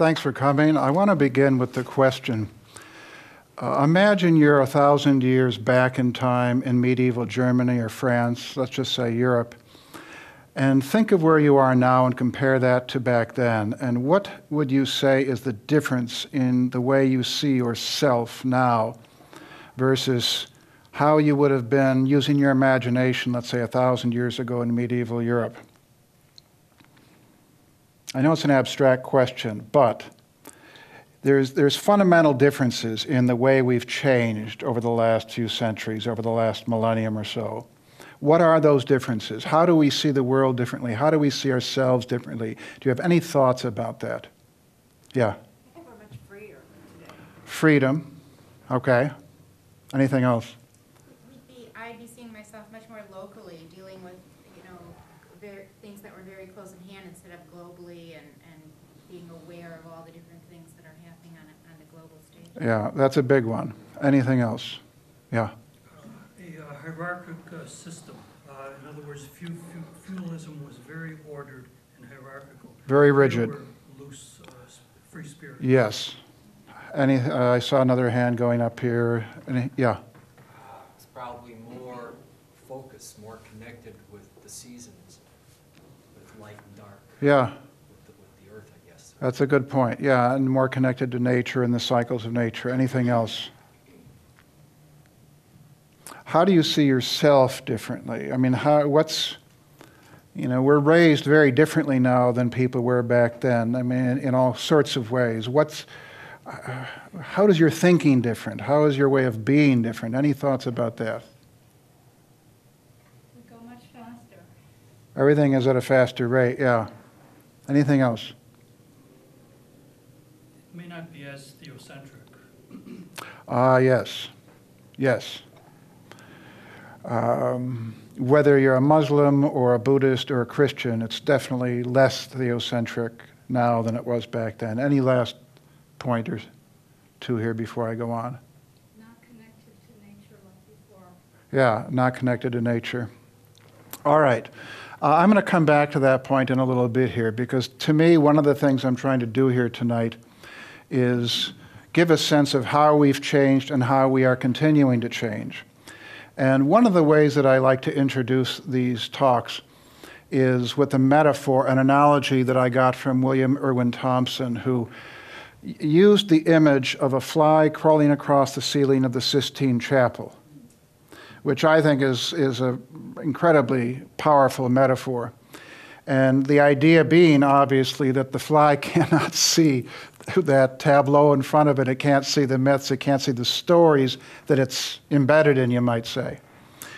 thanks for coming. I want to begin with the question. Uh, imagine you're a thousand years back in time in medieval Germany or France, let's just say Europe, and think of where you are now and compare that to back then. And what would you say is the difference in the way you see yourself now versus how you would have been using your imagination, let's say a thousand years ago in medieval Europe? I know it's an abstract question, but there's, there's fundamental differences in the way we've changed over the last few centuries, over the last millennium or so. What are those differences? How do we see the world differently? How do we see ourselves differently? Do you have any thoughts about that? Yeah. I think we're much freer today. Freedom. Okay. Anything else? We'd be, I'd be seeing myself much more locally, dealing with, you know, ver- things that were very close at hand instead of globally and, and being aware of all the different things that are happening on a, on the global stage. Yeah, that's a big one. Anything else? Yeah. a uh, hierarchic uh, system. Uh, In other words, few- few- feudalism was very ordered and hierarchical. Very rigid. Loose, uh, free spirit. Yes. Any, uh, I saw another hand going up here. Any, yeah. It's probably more focused, more connected with the seasons, with light and dark, Yeah. with the, with the earth, I guess. That's a good point. Yeah, and more connected to nature and the cycles of nature. Anything else? How do you see yourself differently? I mean, how, what's, you know, we're raised very differently now than people were back then. I mean, in, in all sorts of ways. What's, uh, how does your thinking different? How is your way of being different? Any thoughts about that? We go much faster. Everything is at a faster rate, yeah. Anything else? It may not be as theocentric. Ah, yes. Yes. Um, whether you're a Muslim or a Buddhist or a Christian, it's definitely less theocentric now than it was back then. Any last pointers to here before I go on? Not connected to nature like before. Yeah, not connected to nature. All right. Uh, I'm going to come back to that point in a little bit here because to me, one of the things I'm trying to do here tonight is give a sense of how we've changed and how we are continuing to change. And one of the ways that I like to introduce these talks is with a metaphor, an analogy that I got from William Irwin Thompson, who used the image of a fly crawling across the ceiling of the Sistine Chapel which I think is, is an incredibly powerful metaphor. And the idea being, obviously, that the fly cannot see that tableau in front of it. It can't see the myths, it can't see the stories that it's embedded in, you might say.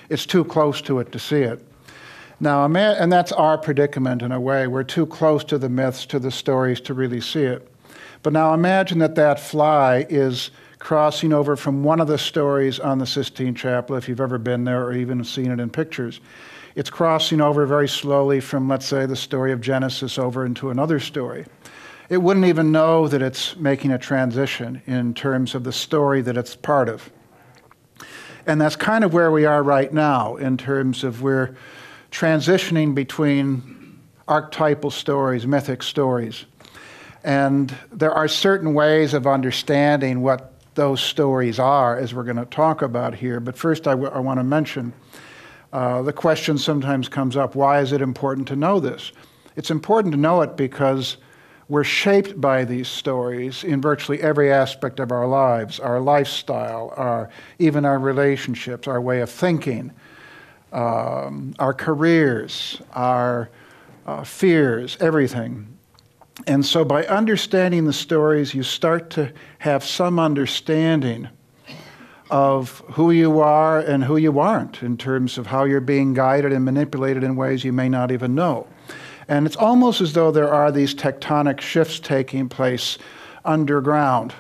It's too close to it to see it. Now, and that's our predicament in a way. We're too close to the myths, to the stories to really see it. But now imagine that that fly is crossing over from one of the stories on the Sistine Chapel, if you've ever been there or even seen it in pictures. It's crossing over very slowly from, let's say, the story of Genesis over into another story. It wouldn't even know that it's making a transition in terms of the story that it's part of. And that's kind of where we are right now in terms of we're transitioning between archetypal stories, mythic stories. And there are certain ways of understanding what those stories are, as we're going to talk about here. But first, I, want to mention uh, the question sometimes comes up why is it important to know this? It's important to know it because we're shaped by these stories in virtually every aspect of our lives our lifestyle, our, even our relationships, our way of thinking, um, our careers, our uh, fears, everything. And so, by understanding the stories, you start to have some understanding of who you are and who you aren't in terms of how you're being guided and manipulated in ways you may not even know. And it's almost as though there are these tectonic shifts taking place underground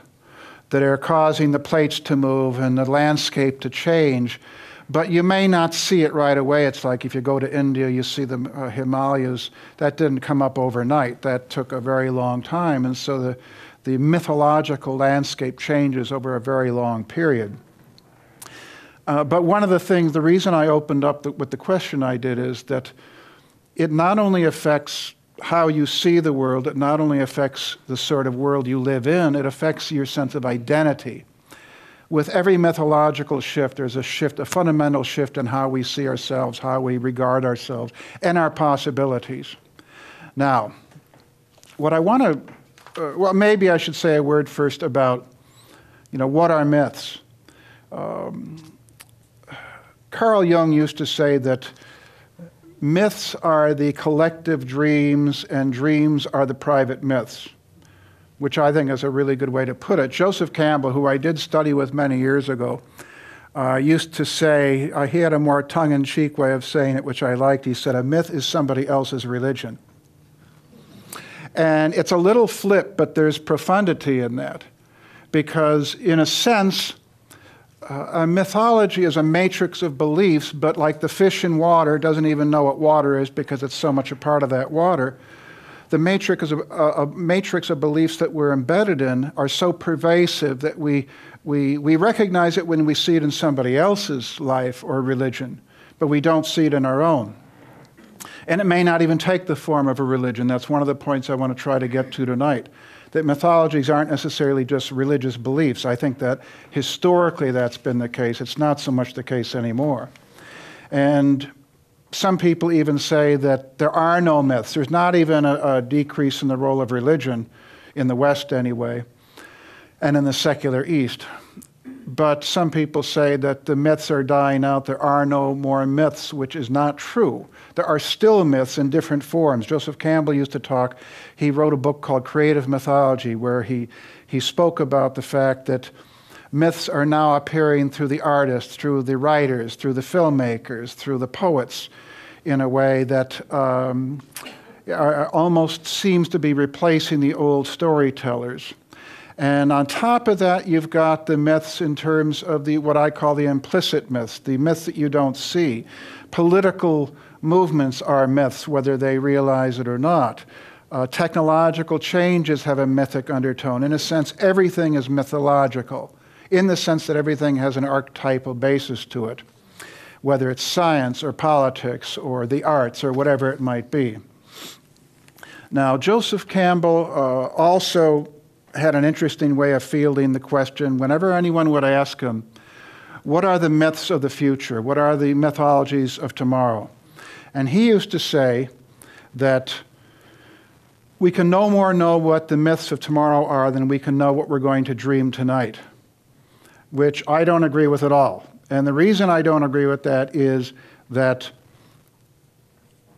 that are causing the plates to move and the landscape to change. But you may not see it right away. It's like if you go to India, you see the uh, Himalayas. That didn't come up overnight. That took a very long time. And so the, the mythological landscape changes over a very long period. Uh, but one of the things, the reason I opened up the, with the question I did is that it not only affects how you see the world, it not only affects the sort of world you live in, it affects your sense of identity. With every mythological shift, there's a shift, a fundamental shift in how we see ourselves, how we regard ourselves, and our possibilities. Now, what I want to, uh, well, maybe I should say a word first about, you know, what are myths? Um, Carl Jung used to say that myths are the collective dreams and dreams are the private myths, which I think is a really good way to put it. Joseph Campbell, who I did study with many years ago, uh, used to say, uh, he had a more tongue in cheek way of saying it, which I liked. He said, A myth is somebody else's religion. And it's a little flip, but there's profundity in that. Because, in a sense, a mythology is a matrix of beliefs, but like the fish in water doesn't even know what water is because it's so much a part of that water. The matrix of, uh, a matrix of beliefs that we're embedded in are so pervasive that we, we, we recognize it when we see it in somebody else's life or religion, but we don't see it in our own. And it may not even take the form of a religion. That's one of the points I want to try to get to tonight. That mythologies aren't necessarily just religious beliefs. I think that historically that's been the case. It's not so much the case anymore. And some people even say that there are no myths. There's not even a, a decrease in the role of religion, in the West anyway, and in the secular East. But some people say that the myths are dying out. There are no more myths, which is not true. There are still myths in different forms. Joseph Campbell used to talk, he wrote a book called Creative Mythology, where he, he spoke about the fact that myths are now appearing through the artists, through the writers, through the filmmakers, through the poets, in a way that um, are, almost seems to be replacing the old storytellers. And on top of that, you've got the myths in terms of the what I call the implicit myths, the myths that you don't see. Political movements are myths, whether they realize it or not. Uh, technological changes have a mythic undertone. In a sense, everything is mythological, in the sense that everything has an archetypal basis to it, whether it's science or politics or the arts or whatever it might be. Now, Joseph Campbell uh, also had an interesting way of fielding the question whenever anyone would ask him, What are the myths of the future? What are the mythologies of tomorrow? And he used to say that we can no more know what the myths of tomorrow are than we can know what we're going to dream tonight, which I don't agree with at all. And the reason I don't agree with that is that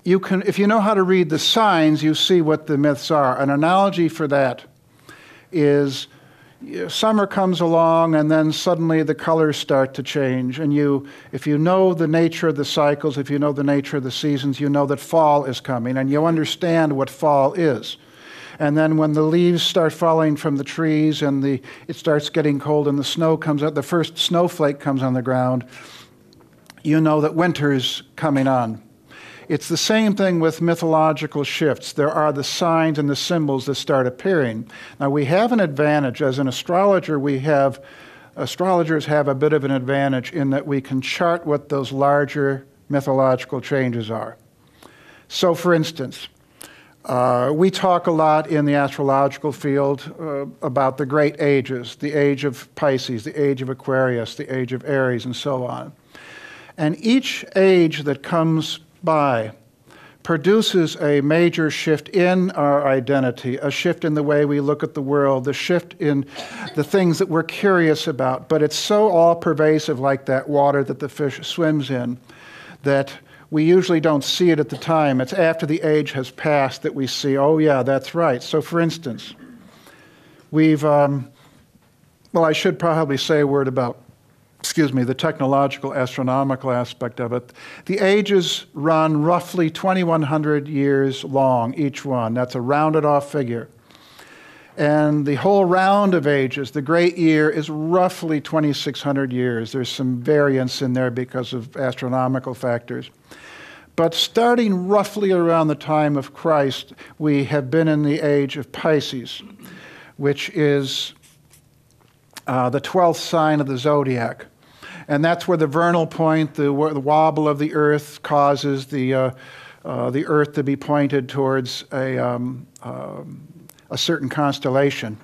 you can, if you know how to read the signs, you see what the myths are. An analogy for that is summer comes along and then suddenly the colors start to change. And you if you know the nature of the cycles if you know the nature of the seasons you know that fall is coming and you understand what fall is. And then when the leaves start falling from the trees and the it starts getting cold and the snow comes out the first snowflake comes on the ground you know that winter is coming on it's the same thing with mythological shifts. There are the signs and the symbols that start appearing. Now, we have an advantage. As an astrologer, we have, astrologers have a bit of an advantage in that we can chart what those larger mythological changes are. So, for instance, uh, we talk a lot in the astrological field uh, about the great ages the age of Pisces, the age of Aquarius, the age of Aries, and so on. And each age that comes by produces a major shift in our identity, a shift in the way we look at the world, the shift in the things that we're curious about. But it's so all pervasive, like that water that the fish swims in, that we usually don't see it at the time. It's after the age has passed that we see, oh, yeah, that's right. So, for instance, we've, um, well, I should probably say a word about excuse me, the technological astronomical aspect of it. The ages run roughly 2,100 years long, each one. That's a rounded off figure. And the whole round of ages, the great year, is roughly 2,600 years. There's some variance in there because of astronomical factors. But starting roughly around the time of Christ, we have been in the age of Pisces, which is uh, the 12th sign of the zodiac and that's where the vernal point, the, the wobble of the earth, causes the, uh, uh, the Earth to be pointed towards a, um, um, a certain constellation.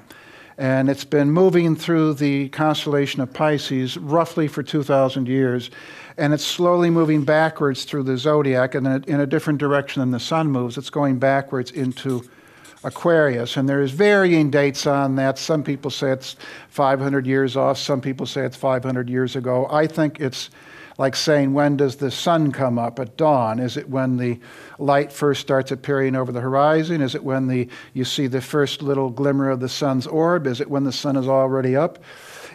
And it's been moving through the constellation of Pisces roughly for 2,000 years. And it's slowly moving backwards through the zodiac and in a, in a different direction than the sun moves. It's going backwards into Aquarius. And there's varying dates on that. Some people say it's 500 years off, some people say it's 500 years ago. I think it's like saying, when does the sun come up at dawn? Is it when the light first starts appearing over the horizon? Is it when the, you see the first little glimmer of the sun's orb? Is it when the sun is already up?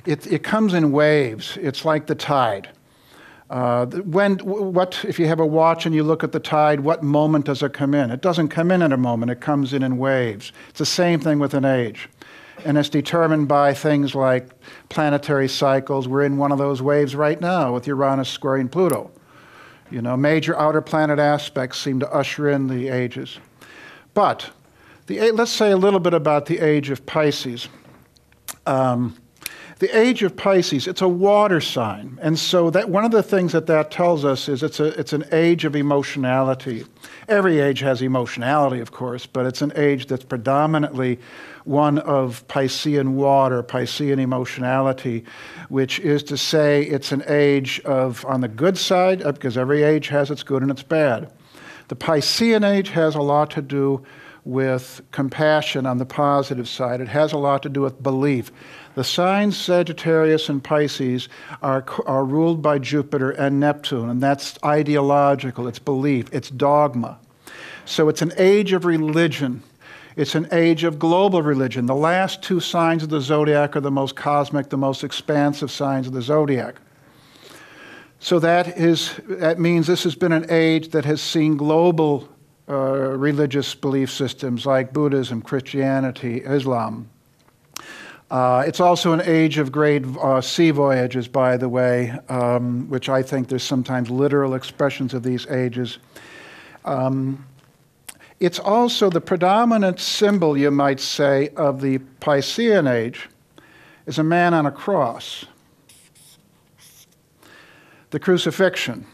It, it comes in waves. It's like the tide. Uh, when, what, if you have a watch and you look at the tide, what moment does it come in? It doesn't come in at a moment, it comes in in waves. It's the same thing with an age and it's determined by things like planetary cycles. We're in one of those waves right now with Uranus squaring Pluto. You know, major outer planet aspects seem to usher in the ages. But the, let's say a little bit about the age of Pisces. Um, the age of Pisces, it's a water sign. And so that one of the things that that tells us is it's, a, it's an age of emotionality. Every age has emotionality, of course, but it's an age that's predominantly one of Piscean water, Piscean emotionality, which is to say it's an age of, on the good side, because every age has its good and its bad. The Piscean age has a lot to do with compassion on the positive side. It has a lot to do with belief. The signs Sagittarius and Pisces are, are ruled by Jupiter and Neptune, and that's ideological, it's belief, it's dogma. So it's an age of religion. It's an age of global religion. The last two signs of the zodiac are the most cosmic, the most expansive signs of the zodiac. So that, is, that means this has been an age that has seen global uh, religious belief systems like Buddhism, Christianity, Islam. Uh, it's also an age of great uh, sea voyages, by the way, um, which I think there's sometimes literal expressions of these ages. Um, it's also the predominant symbol, you might say, of the Piscean age is a man on a cross. The crucifixion.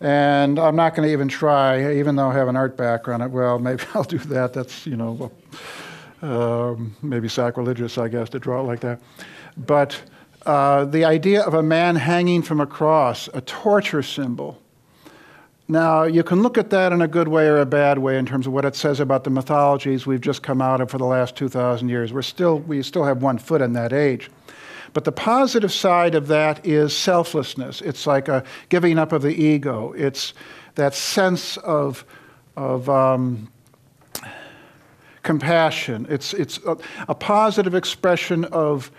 And I'm not going to even try, even though I have an art background. Well, maybe I'll do that. That's, you know, um, maybe sacrilegious, I guess, to draw it like that. But uh, the idea of a man hanging from a cross, a torture symbol, now, you can look at that in a good way or a bad way in terms of what it says about the mythologies we've just come out of for the last 2,000 years. We're still, we still have one foot in that age. But the positive side of that is selflessness. It's like a giving up of the ego. It's that sense of, of um, compassion. It's, it's a, a positive expression of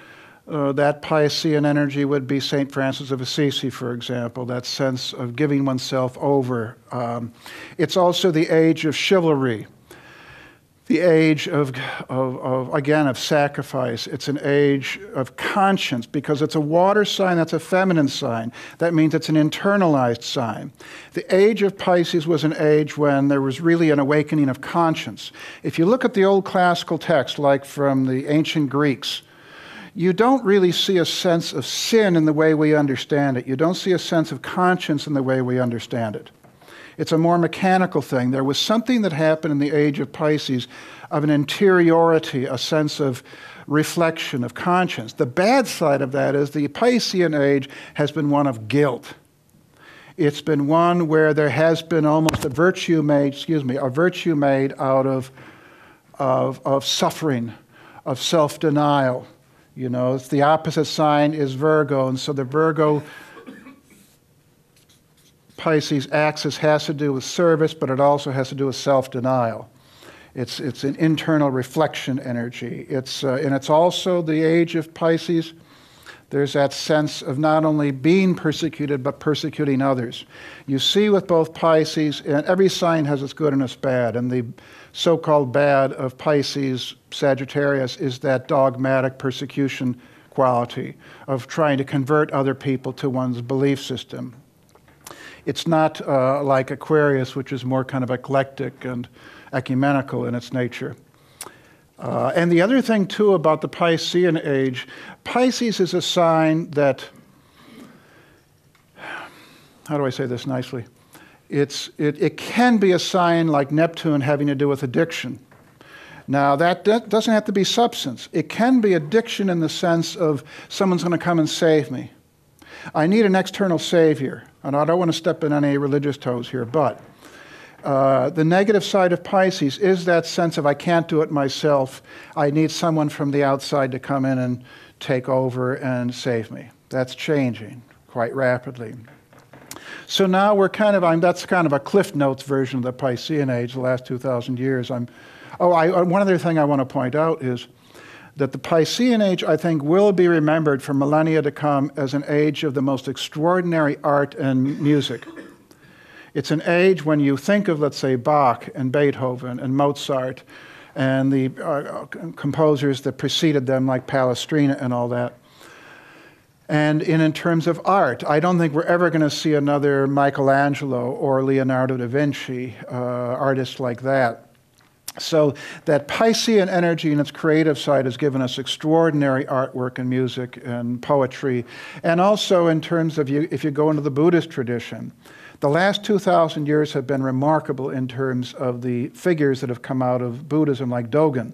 uh, that Piscean energy would be St. Francis of Assisi, for example, that sense of giving oneself over. Um, it's also the age of chivalry, the age of, of, of, again, of sacrifice. It's an age of conscience because it's a water sign that's a feminine sign. That means it's an internalized sign. The age of Pisces was an age when there was really an awakening of conscience. If you look at the old classical text, like from the ancient Greeks, you don't really see a sense of sin in the way we understand it. You don't see a sense of conscience in the way we understand it. It's a more mechanical thing. There was something that happened in the age of Pisces of an interiority, a sense of reflection, of conscience. The bad side of that is the Piscean age has been one of guilt. It's been one where there has been almost a virtue made, excuse me, a virtue made out of, of, of suffering, of self denial you know, it's the opposite sign is Virgo, and so the Virgo Pisces axis has to do with service, but it also has to do with self denial. It's, it's an internal reflection energy. It's, uh, and it's also the age of Pisces. There's that sense of not only being persecuted, but persecuting others. You see with both Pisces, and every sign has its good and its bad. And the so called bad of Pisces, Sagittarius, is that dogmatic persecution quality of trying to convert other people to one's belief system. It's not uh, like Aquarius, which is more kind of eclectic and ecumenical in its nature. Uh, and the other thing, too, about the Piscean age, Pisces is a sign that, how do I say this nicely? it's, it, it can be a sign like Neptune having to do with addiction. Now, that, that doesn't have to be substance. It can be addiction in the sense of someone's going to come and save me. I need an external savior. And I don't want to step in any religious toes here, but uh, the negative side of Pisces is that sense of I can't do it myself. I need someone from the outside to come in and take over and save me. That's changing quite rapidly. So now we're kind of, I'm, that's kind of a Cliff Notes version of the Piscean age, the last 2,000 years. I'm, oh, I, uh, one other thing I want to point out is that the Piscean age, I think, will be remembered for millennia to come as an age of the most extraordinary art and music. It's an age when you think of, let's say, Bach and Beethoven and Mozart and the uh, composers that preceded them, like Palestrina and all that. And in, in terms of art, I don't think we're ever going to see another Michelangelo or Leonardo da Vinci, uh, artists like that. So that Piscean energy in its creative side has given us extraordinary artwork and music and poetry. And also in terms of you, if you go into the Buddhist tradition, the last 2,000 years have been remarkable in terms of the figures that have come out of Buddhism, like Dogen.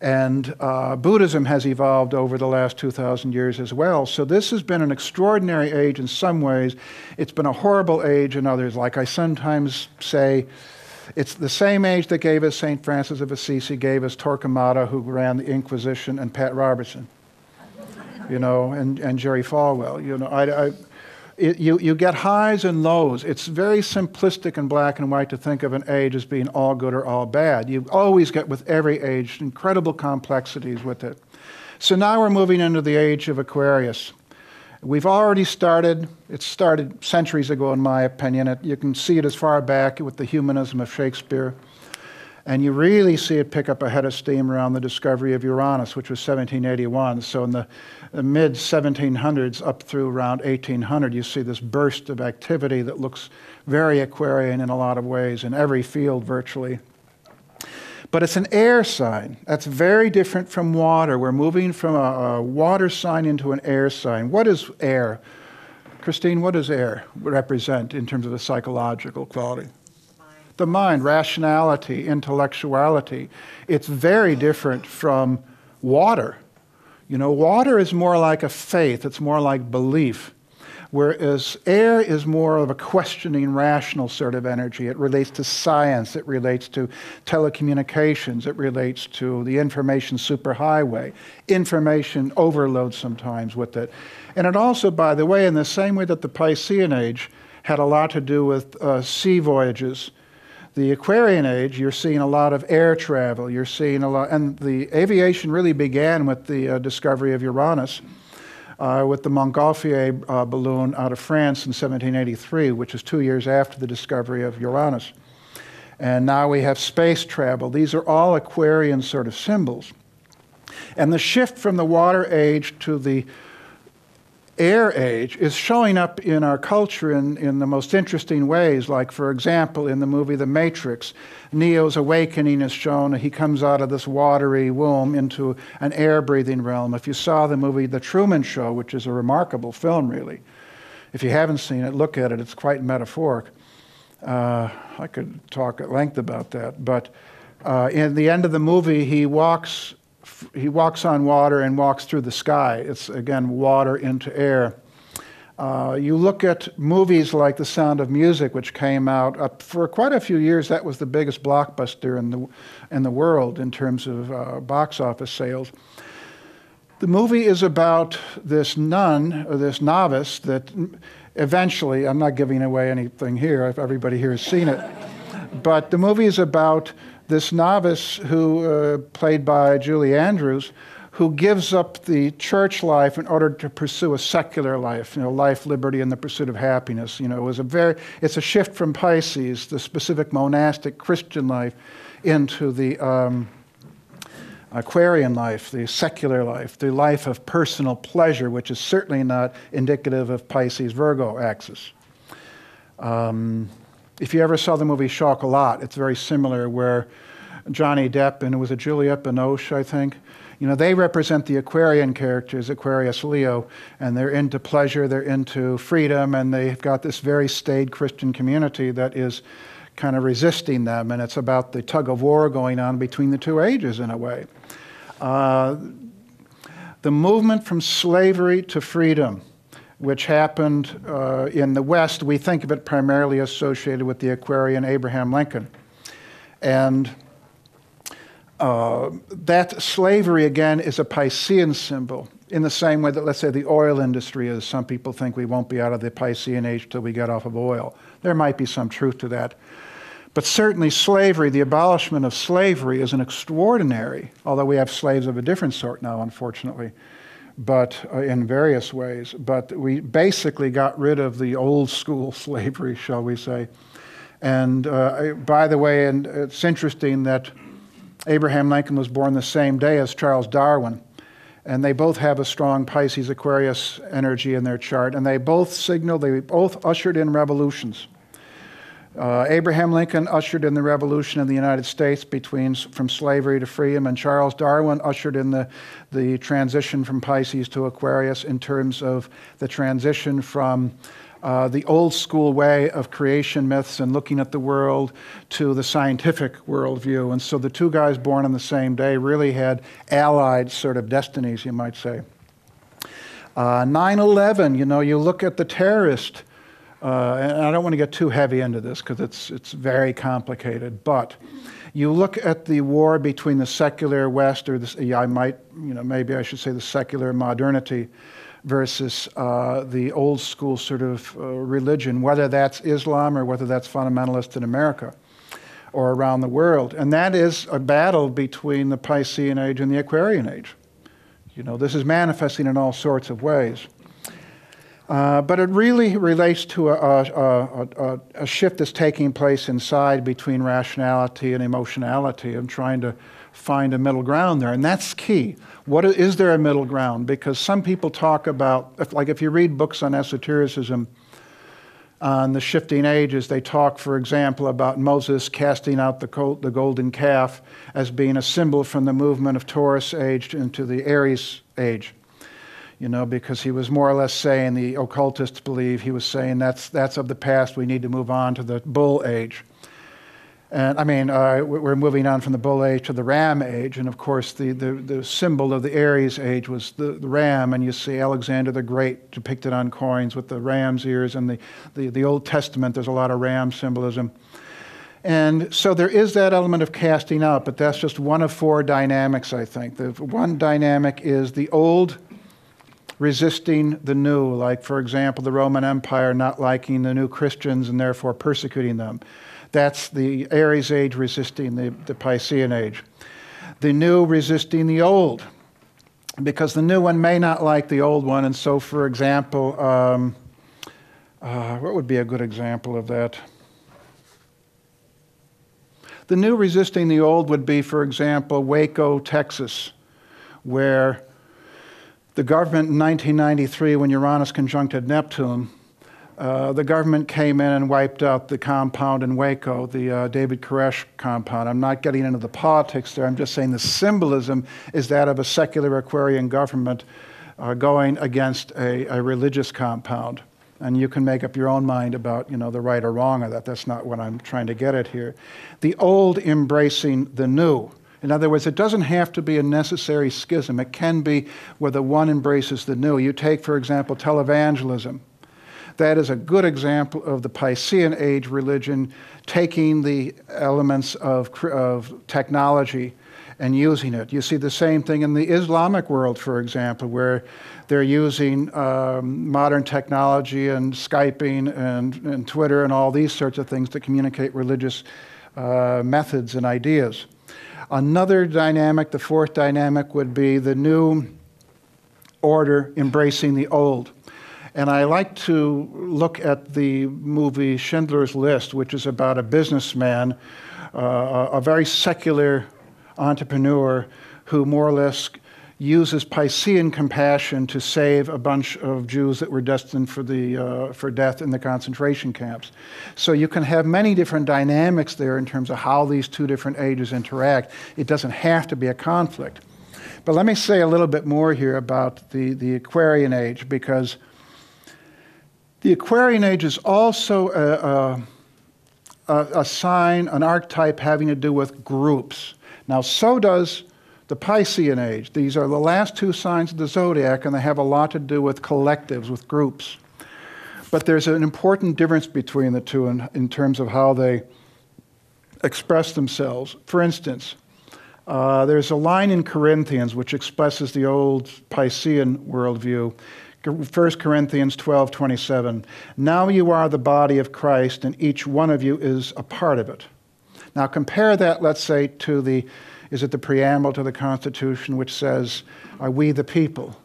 And uh, Buddhism has evolved over the last 2,000 years as well. So this has been an extraordinary age in some ways. It's been a horrible age in others. Like I sometimes say, it's the same age that gave us St. Francis of Assisi, gave us Torquemada, who ran the Inquisition, and Pat Robertson, you know, and, and Jerry Falwell. You know, I, I it, you, you get highs and lows. It's very simplistic and black and white to think of an age as being all good or all bad. You always get, with every age, incredible complexities with it. So now we're moving into the age of Aquarius. We've already started, it started centuries ago, in my opinion. It, you can see it as far back with the humanism of Shakespeare. And you really see it pick up a head of steam around the discovery of Uranus, which was 1781. So in the mid 1700s up through around 1800, you see this burst of activity that looks very Aquarian in a lot of ways, in every field virtually. But it's an air sign. That's very different from water. We're moving from a, a water sign into an air sign. What is air? Christine, what does air represent in terms of the psychological quality? the mind, rationality, intellectuality. It's very different from water. You know, water is more like a faith, it's more like belief. Whereas air is more of a questioning, rational sort of energy. It relates to science, it relates to telecommunications, it relates to the information superhighway, information overload sometimes with it. And it also, by the way, in the same way that the Piscean age had a lot to do with uh, sea voyages the Aquarian age, you're seeing a lot of air travel. You're seeing a lot, and the aviation really began with the uh, discovery of Uranus, uh, with the Montgolfier uh, balloon out of France in 1783, which is two years after the discovery of Uranus. And now we have space travel. These are all Aquarian sort of symbols. And the shift from the water age to the air age is showing up in our culture in, in the most interesting ways. Like, for example, in the movie The Matrix, Neo's awakening is shown. He comes out of this watery womb into an air breathing realm. If you saw the movie The Truman Show, which is a remarkable film, really, if you haven't seen it, look at it. It's quite metaphoric. Uh, I could talk at length about that. But uh, in the end of the movie, he walks he walks on water and walks through the sky. It's again water into air. Uh, you look at movies like The Sound of Music, which came out uh, for quite a few years. That was the biggest blockbuster in the in the world in terms of uh, box office sales. The movie is about this nun, or this novice, that eventually, I'm not giving away anything here, if everybody here has seen it, but the movie is about this novice who, uh, played by Julie Andrews, who gives up the church life in order to pursue a secular life, you know, life, liberty, and the pursuit of happiness. You know, it was a very, it's a shift from Pisces, the specific monastic Christian life, into the um, Aquarian life, the secular life, the life of personal pleasure, which is certainly not indicative of Pisces Virgo axis. Um, if you ever saw the movie Chocolat, it's very similar, where Johnny Depp and it was a Juliette Binoche, I think. You know, they represent the Aquarian characters, Aquarius, Leo, and they're into pleasure, they're into freedom, and they've got this very staid Christian community that is kind of resisting them, and it's about the tug of war going on between the two ages in a way. Uh, the movement from slavery to freedom, which happened uh, in the West, we think of it primarily associated with the Aquarian Abraham Lincoln. And uh, that slavery, again, is a Piscean symbol in the same way that, let's say, the oil industry is. Some people think we won't be out of the Piscean age till we get off of oil. There might be some truth to that. But certainly, slavery, the abolishment of slavery, is an extraordinary, although we have slaves of a different sort now, unfortunately, but uh, in various ways. But we basically got rid of the old school slavery, shall we say. And uh, by the way, and it's interesting that Abraham Lincoln was born the same day as Charles Darwin. And they both have a strong Pisces Aquarius energy in their chart. And they both signal, they both ushered in revolutions. Uh, Abraham Lincoln ushered in the revolution in the United States between from slavery to freedom, and Charles Darwin ushered in the, the transition from Pisces to Aquarius in terms of the transition from uh, the old school way of creation myths and looking at the world to the scientific worldview. And so the two guys born on the same day really had allied sort of destinies, you might say. Uh, 9 11, you know, you look at the terrorist, uh, and I don't want to get too heavy into this because it's, it's very complicated, but you look at the war between the secular West, or the, I might, you know, maybe I should say the secular modernity versus uh, the old school sort of uh, religion, whether that's Islam or whether that's fundamentalist in America or around the world. And that is a battle between the Piscean age and the Aquarian age. You know, this is manifesting in all sorts of ways. Uh, but it really relates to a, a, a, a, shift that's taking place inside between rationality and emotionality and trying to find a middle ground there. And that's key. What is there a middle ground? Because some people talk about, if, like if you read books on esotericism, on the shifting ages, they talk, for example, about Moses casting out the, the golden calf as being a symbol from the movement of Taurus age into the Aries age. You know, because he was more or less saying, the occultists believe he was saying that's, that's of the past, we need to move on to the bull age. And I mean, uh, we're moving on from the bull age to the ram age. And of course, the, the, the symbol of the Aries age was the, the, ram. And you see Alexander the Great depicted on coins with the ram's ears. And the, the, the Old Testament, there's a lot of ram symbolism. And so there is that element of casting out, but that's just one of four dynamics, I think. The one dynamic is the old resisting the new, like, for example, the Roman Empire not liking the new Christians and therefore persecuting them. That's the Aries age resisting the, the Piscean age. The new resisting the old, because the new one may not like the old one. And so, for example, um, uh, what would be a good example of that? The new resisting the old would be, for example, Waco, Texas, where the government in 1993, when Uranus conjuncted Neptune, uh, the government came in and wiped out the compound in Waco, the uh, David Koresh compound. I'm not getting into the politics there. I'm just saying the symbolism is that of a secular Aquarian government uh, going against a, a, religious compound. And you can make up your own mind about, you know, the right or wrong of that. That's not what I'm trying to get at here. The old embracing the new. In other words, it doesn't have to be a necessary schism. It can be where the one embraces the new. You take, for example, televangelism that is a good example of the Piscean age religion taking the elements of, of technology and using it. You see the same thing in the Islamic world, for example, where they're using um, modern technology and Skyping and, and Twitter and all these sorts of things to communicate religious uh, methods and ideas. Another dynamic, the fourth dynamic, would be the new order embracing the old. And I like to look at the movie Schindler's List, which is about a businessman, uh, a very secular entrepreneur who more or less uses Piscean compassion to save a bunch of Jews that were destined for, the, uh, for death in the concentration camps. So you can have many different dynamics there in terms of how these two different ages interact. It doesn't have to be a conflict. But let me say a little bit more here about the, the Aquarian Age because the Aquarian Age is also a, a, a sign, an archetype having to do with groups. Now, so does the Piscean Age. These are the last two signs of the zodiac, and they have a lot to do with collectives, with groups. But there's an important difference between the two in, in terms of how they express themselves. For instance, uh, there's a line in Corinthians which expresses the old Piscean worldview. 1 Corinthians 12 27. Now you are the body of Christ, and each one of you is a part of it. Now compare that, let's say, to the is it the preamble to the Constitution which says, Are we the people?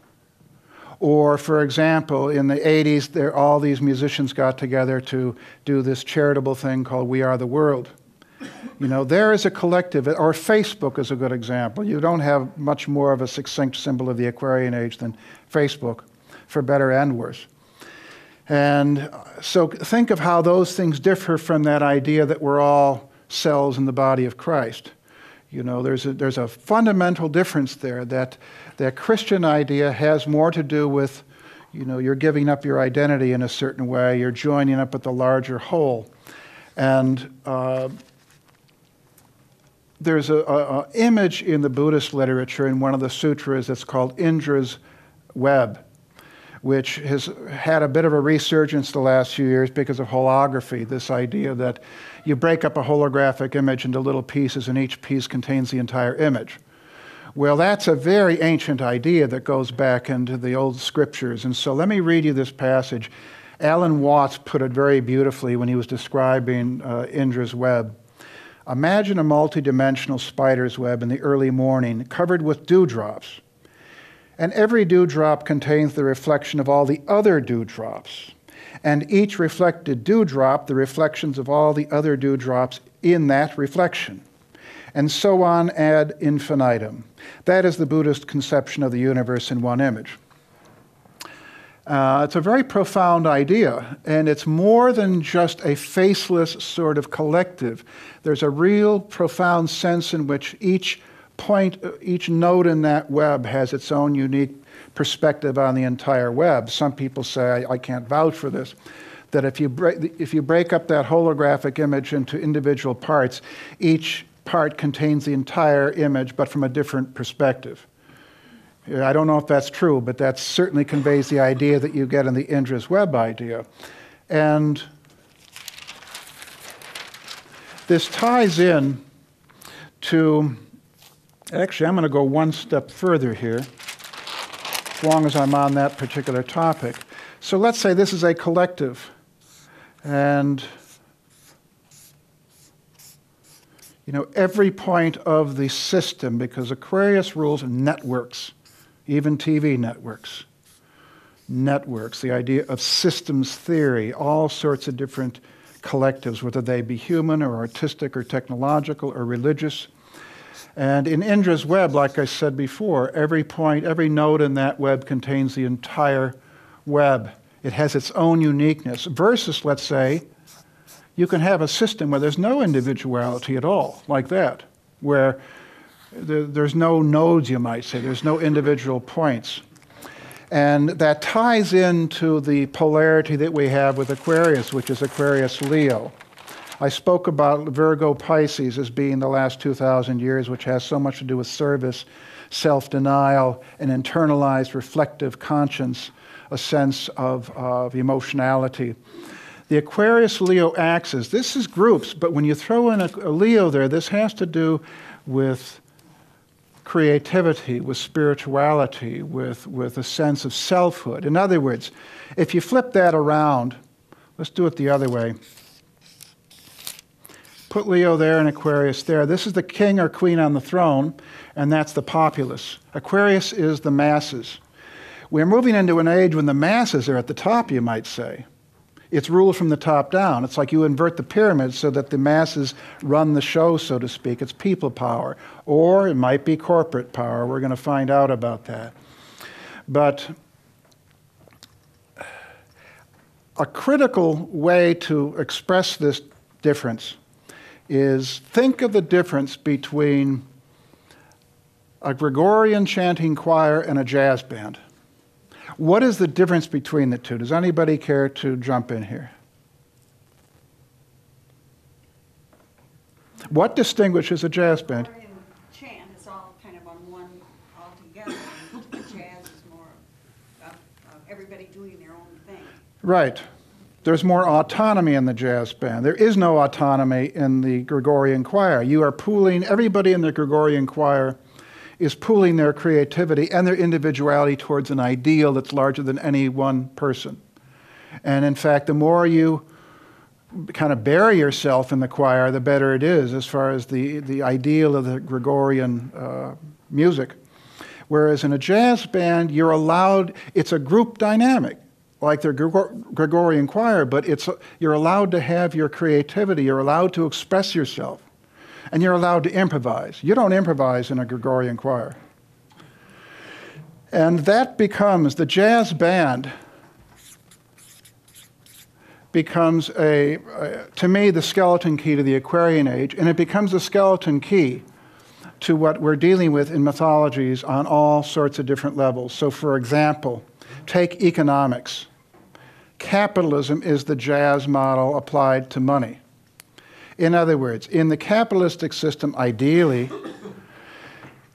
Or, for example, in the 80s, there, all these musicians got together to do this charitable thing called We Are the World. You know, there is a collective, or Facebook is a good example. You don't have much more of a succinct symbol of the Aquarian age than Facebook, for better and worse. And so think of how those things differ from that idea that we're all cells in the body of Christ. You know, there's a, there's a fundamental difference there that that Christian idea has more to do with, you know, you're giving up your identity in a certain way, you're joining up with the larger whole. And uh, there's an image in the Buddhist literature in one of the sutras that's called Indra's web, which has had a bit of a resurgence the last few years because of holography, this idea that you break up a holographic image into little pieces and each piece contains the entire image. Well, that's a very ancient idea that goes back into the old scriptures. And so let me read you this passage. Alan Watts put it very beautifully when he was describing uh, Indra's web. Imagine a multidimensional spider's web in the early morning covered with dewdrops. And every dewdrop contains the reflection of all the other dewdrops. And each reflected dewdrop, the reflections of all the other dewdrops in that reflection. And so on ad infinitum. That is the Buddhist conception of the universe in one image. Uh, it's a very profound idea, and it's more than just a faceless sort of collective. There's a real profound sense in which each point, each node in that web has its own unique perspective on the entire web. Some people say, I, I can't vouch for this, that if you, break, if you break up that holographic image into individual parts, each part contains the entire image, but from a different perspective. I don't know if that's true, but that certainly conveys the idea that you get in the Indra's web idea. And this ties in to, actually, I'm going to go one step further here, long as I'm on that particular topic. So let's say this is a collective, and you know, every point of the system, because Aquarius rules networks even TV networks. Networks, the idea of systems theory, all sorts of different collectives, whether they be human or artistic or technological or religious. And in Indra's web, like I said before, every point, every node in that web contains the entire web. It has its own uniqueness, versus, let's say, you can have a system where there's no individuality at all, like that, where there's no nodes, you might say, there's no individual points. And that ties into the polarity that we have with Aquarius, which is Aquarius Leo. I spoke about Virgo Pisces as being the last 2,000 years, which has so much to do with service, self denial, an internalized reflective conscience, a sense of, of emotionality. The Aquarius Leo axis, this is groups, but when you throw in a, a Leo there, this has to do with creativity, with spirituality, with, with a sense of selfhood. In other words, if you flip that around, let's do it the other way. Put Leo there and Aquarius there. This is the king or queen on the throne, and that's the populace. Aquarius is the masses. We're moving into an age when the masses are at the top, you might say. It's ruled from the top down. It's like you invert the pyramid so that the masses run the show, so to speak. It's people power. Or it might be corporate power. We're going to find out about that. But a critical way to express this difference is think of the difference between a Gregorian chanting choir and a jazz band. What is the difference between the two? Does anybody care to jump in here? What distinguishes a jazz band? Choir chant is all kind of on one altogether, the jazz is more of, of everybody doing their own thing. Right. There's more autonomy in the jazz band. There is no autonomy in the Gregorian choir. You are pooling, everybody in the Gregorian choir is pooling their creativity and their individuality towards an ideal that's larger than any one person. And in fact, the more you kind of bury yourself in the choir, the better it is as far as the, the ideal of the Gregorian uh, music. Whereas in a jazz band, you're allowed, it's a group dynamic, like the Gregor- Gregorian choir, but it's, you're allowed to have your creativity, you're allowed to express yourself, and you're allowed to improvise. You don't improvise in a Gregorian choir. And that becomes the jazz band becomes a, uh, to me, the skeleton key to the Aquarian Age, and it becomes a skeleton key to what we're dealing with in mythologies on all sorts of different levels. So, for example, take economics. Capitalism is the jazz model applied to money. In other words, in the capitalistic system, ideally,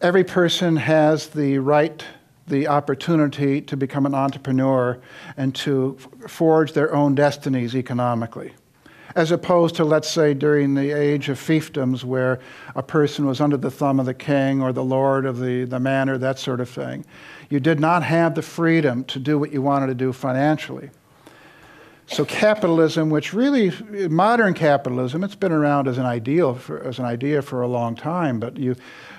every person has the right the opportunity to become an entrepreneur and to forge their own destinies economically. As opposed to, let's say, during the age of fiefdoms, where a person was under the thumb of the king or the lord of the, the manor, that sort of thing. You did not have the freedom to do what you wanted to do financially. So capitalism, which really modern capitalism, it's been around as an ideal for, as an idea for a long time, but you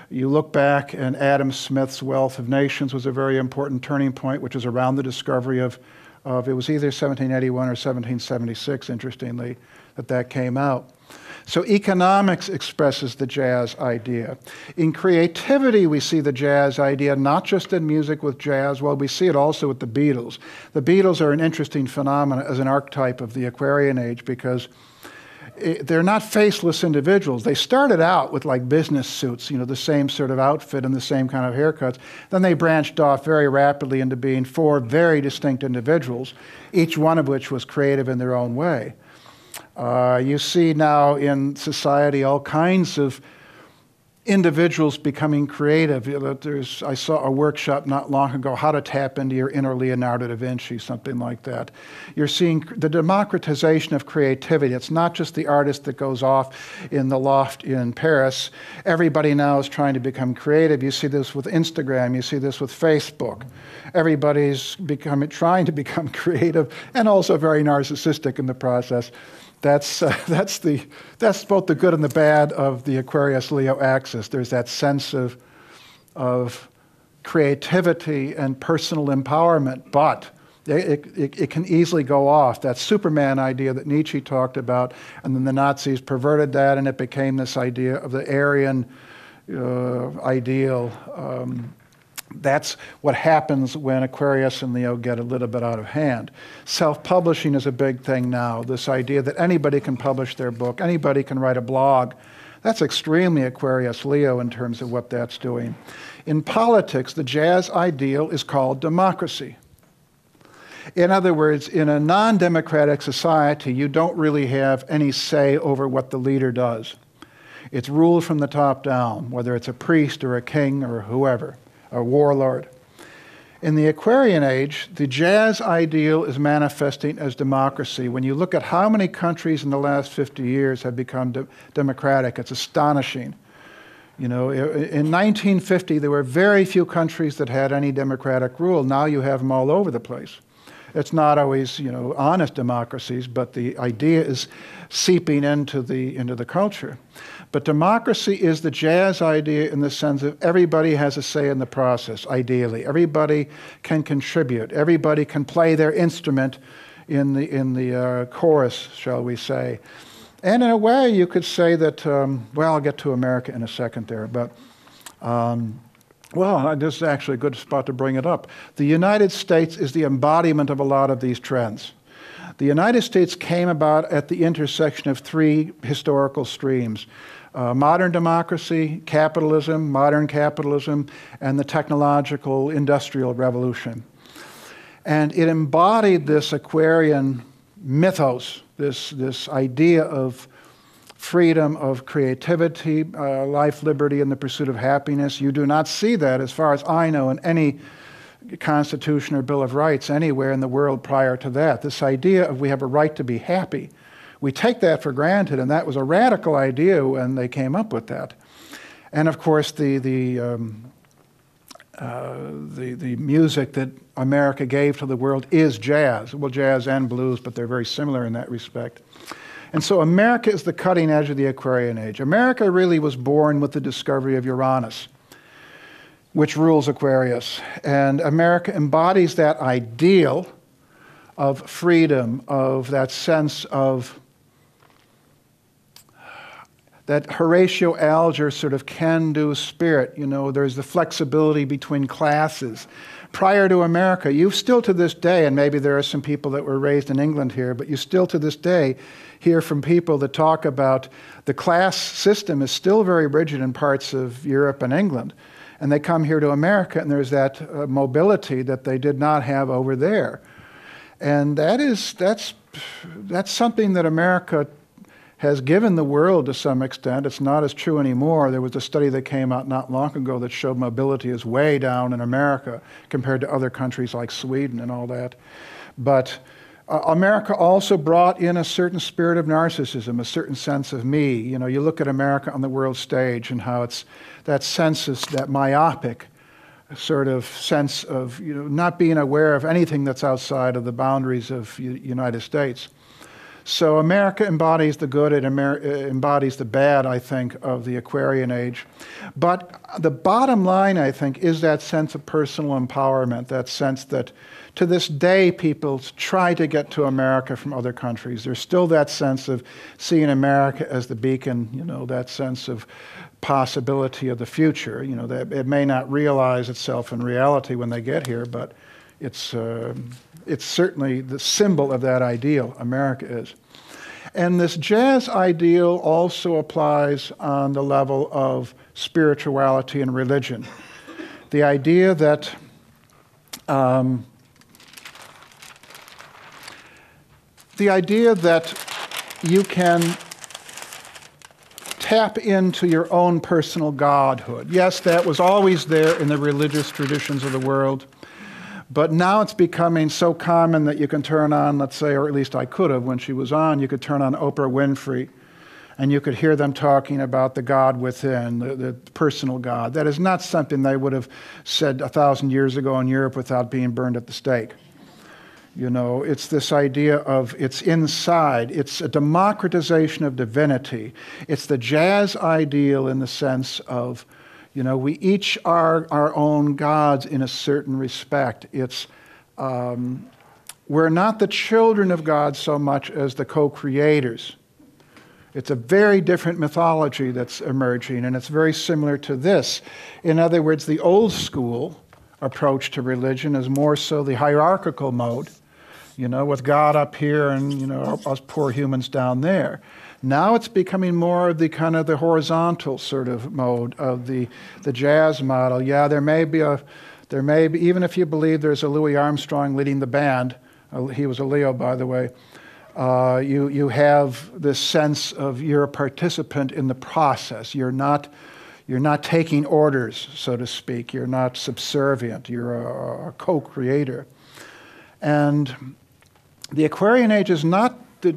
you look back, and Adam Smith's Wealth of Nations was a very important turning point, which was around the discovery of, of it was either 1781 or 1776, interestingly, that that came out. So economics expresses the jazz idea. In creativity, we see the jazz idea not just in music with jazz, well, we see it also with the Beatles. The Beatles are an interesting phenomenon as an archetype of the Aquarian age because they're not faceless individuals. They started out with like business suits, you know, the same sort of outfit and the same kind of haircuts. Then they branched off very rapidly into being four very distinct individuals, each one of which was creative in their own way. Uh, you see now in society all kinds of individuals becoming creative. There's, I saw a workshop not long ago, how to tap into your inner Leonardo da Vinci, something like that. You're seeing the democratization of creativity. It's not just the artist that goes off in the loft in Paris. Everybody now is trying to become creative. You see this with Instagram, you see this with Facebook. Everybody's trying to become creative and also very narcissistic in the process. That's, uh, that's, the, that's both the good and the bad of the Aquarius Leo axis. There's that sense of, of creativity and personal empowerment, but it, it, it, can easily go off. That Superman idea that Nietzsche talked about, and then the Nazis perverted that, and it became this idea of the Aryan uh, ideal. Um, that's what happens when Aquarius and Leo get a little bit out of hand. Self publishing is a big thing now. This idea that anybody can publish their book, anybody can write a blog. That's extremely Aquarius Leo in terms of what that's doing. In politics, the jazz ideal is called democracy. In other words, in a non democratic society, you don't really have any say over what the leader does. It's ruled from the top down, whether it's a priest or a king or whoever a warlord. In the Aquarian age, the jazz ideal is manifesting as democracy. When you look at how many countries in the last 50 years have become de- democratic, it's astonishing. You know, in 1950, there were very few countries that had any democratic rule. Now you have them all over the place. It's not always, you know, honest democracies, but the idea is seeping into the, into the culture. But democracy is the jazz idea in the sense of everybody has a say in the process, ideally. Everybody can contribute, everybody can play their instrument in the, in the uh, chorus, shall we say. And in a way, you could say that, um, well, I'll get to America in a second there, but. Um, well, this is actually a good spot to bring it up. The United States is the embodiment of a lot of these trends. The United States came about at the intersection of three historical streams uh, modern democracy, capitalism, modern capitalism, and the technological industrial revolution. And it embodied this Aquarian mythos, this, this idea of freedom of creativity, uh, life, liberty, and the pursuit of happiness. You do not see that, as far as I know, in any Constitution or Bill of Rights anywhere in the world prior to that. This idea of we have a right to be happy. We take that for granted, and that was a radical idea when they came up with that. And of course, the, the, um, uh, the, the music that America gave to the world is jazz. Well, jazz and blues, but they're very similar in that respect. And so America is the cutting edge of the Aquarian Age. America really was born with the discovery of Uranus, which rules Aquarius. And America embodies that ideal of freedom, of that sense of that Horatio Alger sort of can do spirit. You know, there's the flexibility between classes. Prior to America, you still to this day, and maybe there are some people that were raised in England here, but you still to this day hear from people that talk about the class system is still very rigid in parts of Europe and England. And they come here to America, and there's that uh, mobility that they did not have over there. And that is, that's, that's something that America has given the world to some extent. It's not as true anymore. There was a study that came out not long ago that showed mobility is way down in America compared to other countries like Sweden and all that. But uh, America also brought in a certain spirit of narcissism, a certain sense of me. You know, you look at America on the world stage and how it's that sense is that myopic sort of sense of you know not being aware of anything that's outside of the boundaries of the United States. So America embodies the good, it Amer- embodies the bad, I think, of the Aquarian age. But the bottom line, I think, is that sense of personal empowerment, that sense that to this day people try to get to America from other countries. There's still that sense of seeing America as the beacon, you know, that sense of possibility of the future. You know, that it may not realize itself in reality when they get here, but it's. Uh, it's certainly the symbol of that ideal, America is. And this jazz ideal also applies on the level of spirituality and religion. The idea that um, the idea that you can tap into your own personal godhood. Yes, that was always there in the religious traditions of the world. But now it's becoming so common that you can turn on, let's say, or at least I could have when she was on, you could turn on Oprah Winfrey and you could hear them talking about the God within, the, the, personal God. That is not something they would have said a thousand years ago in Europe without being burned at the stake. You know, it's this idea of it's inside, it's a democratization of divinity. It's the jazz ideal in the sense of you know, we each are our own gods in a certain respect. It's, um, we're not the children of God so much as the co creators. It's a very different mythology that's emerging, and it's very similar to this. In other words, the old school approach to religion is more so the hierarchical mode, you know, with God up here and, you know, us poor humans down there. Now it's becoming more of the kind of the horizontal sort of mode of the, the jazz model. Yeah, there may be a, there may be, even if you believe there's a Louis Armstrong leading the band, uh, he was a Leo, by the way, uh, you, you have this sense of you're a participant in the process. You're not, you're not taking orders, so to speak. You're not subservient. You're a, a co creator. And the Aquarian Age is not the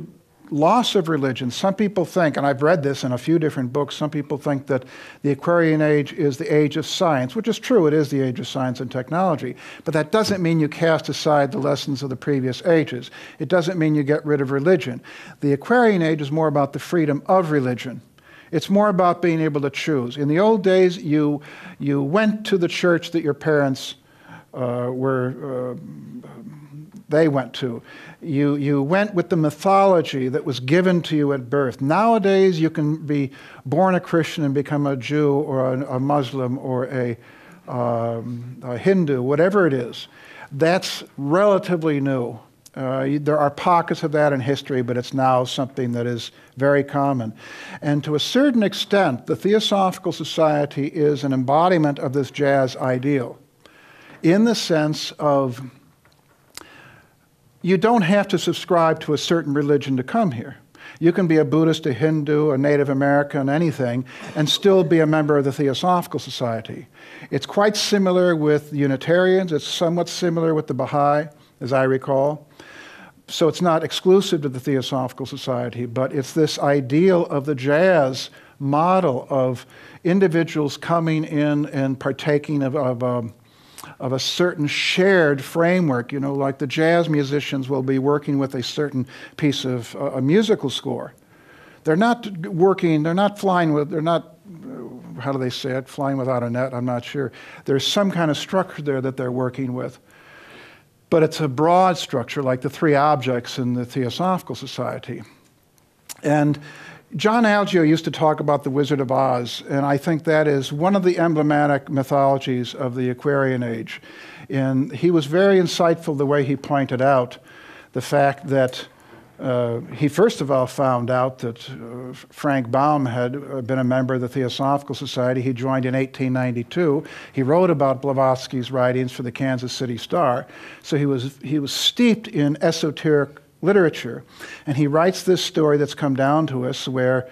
loss of religion. Some people think, and I've read this in a few different books, some people think that the Aquarian age is the age of science, which is true, it is the age of science and technology. But that doesn't mean you cast aside the lessons of the previous ages. It doesn't mean you get rid of religion. The Aquarian age is more about the freedom of religion. It's more about being able to choose. In the old days, you, you went to the church that your parents uh, were, uh, they went to. You, you went with the mythology that was given to you at birth. Nowadays, you can be born a Christian and become a Jew or a, a Muslim or a, um, a Hindu, whatever it is. That's relatively new. Uh, there are pockets of that in history, but it's now something that is very common. And to a certain extent, the Theosophical Society is an embodiment of this jazz ideal in the sense of you don't have to subscribe to a certain religion to come here. You can be a Buddhist, a Hindu, a Native American, anything, and still be a member of the Theosophical Society. It's quite similar with Unitarians, it's somewhat similar with the Baha'i, as I recall. So it's not exclusive to the Theosophical Society, but it's this ideal of the jazz model of individuals coming in and partaking of, of um, of a certain shared framework. You know, like the jazz musicians will be working with a certain piece of uh, a musical score. They're not working, they're not flying with, they're not, uh, how do they say it, flying without a net, I'm not sure. There's some kind of structure there that they're working with. But it's a broad structure, like the three objects in the Theosophical Society. And John Algeo used to talk about the Wizard of Oz, and I think that is one of the emblematic mythologies of the Aquarian Age. And he was very insightful the way he pointed out the fact that uh, he first of all found out that uh, Frank Baum had uh, been a member of the Theosophical Society. He joined in 1892. He wrote about Blavatsky's writings for the Kansas City Star. So he was, he was steeped in esoteric literature. And he writes this story that's come down to us where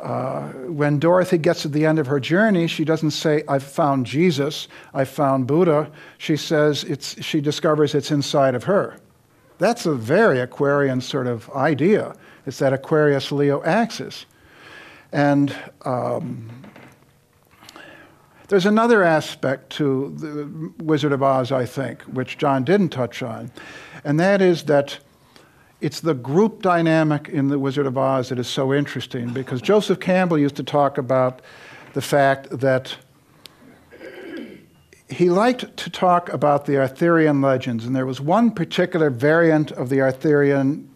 uh, when Dorothy gets to the end of her journey, she doesn't say, I've found Jesus, I've found Buddha. She says it's, she discovers it's inside of her. That's a very Aquarian sort of idea. It's that Aquarius Leo axis. And um, there's another aspect to the Wizard of Oz, I think, which John didn't touch on, and that is that it's the group dynamic in The Wizard of Oz that is so interesting because Joseph Campbell used to talk about the fact that he liked to talk about the Arthurian legends, and there was one particular variant of the Arthurian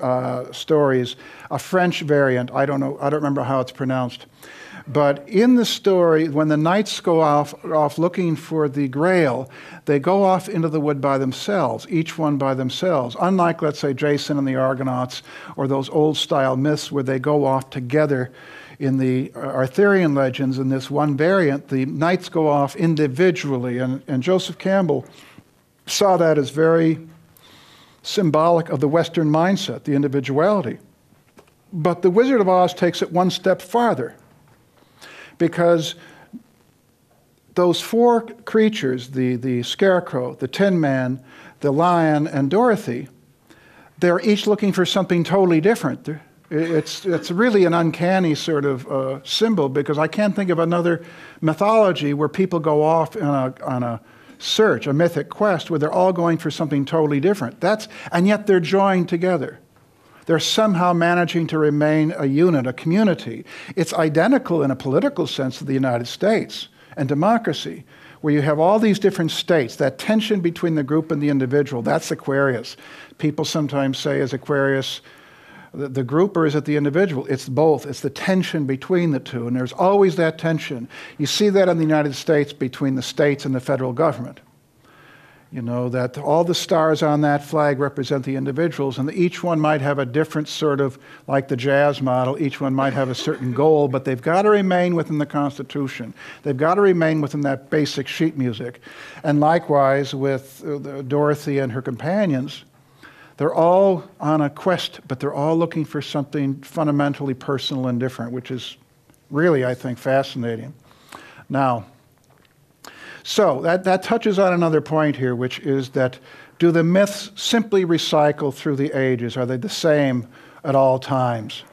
uh, stories, a French variant. I don't know, I don't remember how it's pronounced. But in the story, when the knights go off, off looking for the grail, they go off into the wood by themselves, each one by themselves. Unlike, let's say, Jason and the Argonauts or those old style myths where they go off together in the Arthurian legends, in this one variant, the knights go off individually. And, and Joseph Campbell saw that as very symbolic of the Western mindset, the individuality. But the Wizard of Oz takes it one step farther because those four creatures the, the scarecrow, the tin man, the lion, and Dorothy they're each looking for something totally different. It's, it's really an uncanny sort of uh, symbol because I can't think of another mythology where people go off on a, on a search, a mythic quest, where they're all going for something totally different. That's, and yet they're joined together. They're somehow managing to remain a unit, a community. It's identical in a political sense to the United States and democracy, where you have all these different states, that tension between the group and the individual. That's Aquarius. People sometimes say, is Aquarius the, the group or is it the individual? It's both. It's the tension between the two, and there's always that tension. You see that in the United States between the states and the federal government. You know, that all the stars on that flag represent the individuals, and each one might have a different sort of, like the jazz model, each one might have a certain goal, but they've got to remain within the Constitution. They've got to remain within that basic sheet music. And likewise with uh, Dorothy and her companions, they're all on a quest, but they're all looking for something fundamentally personal and different, which is really, I think, fascinating. Now, so that, that touches on another point here, which is that do the myths simply recycle through the ages? Are they the same at all times?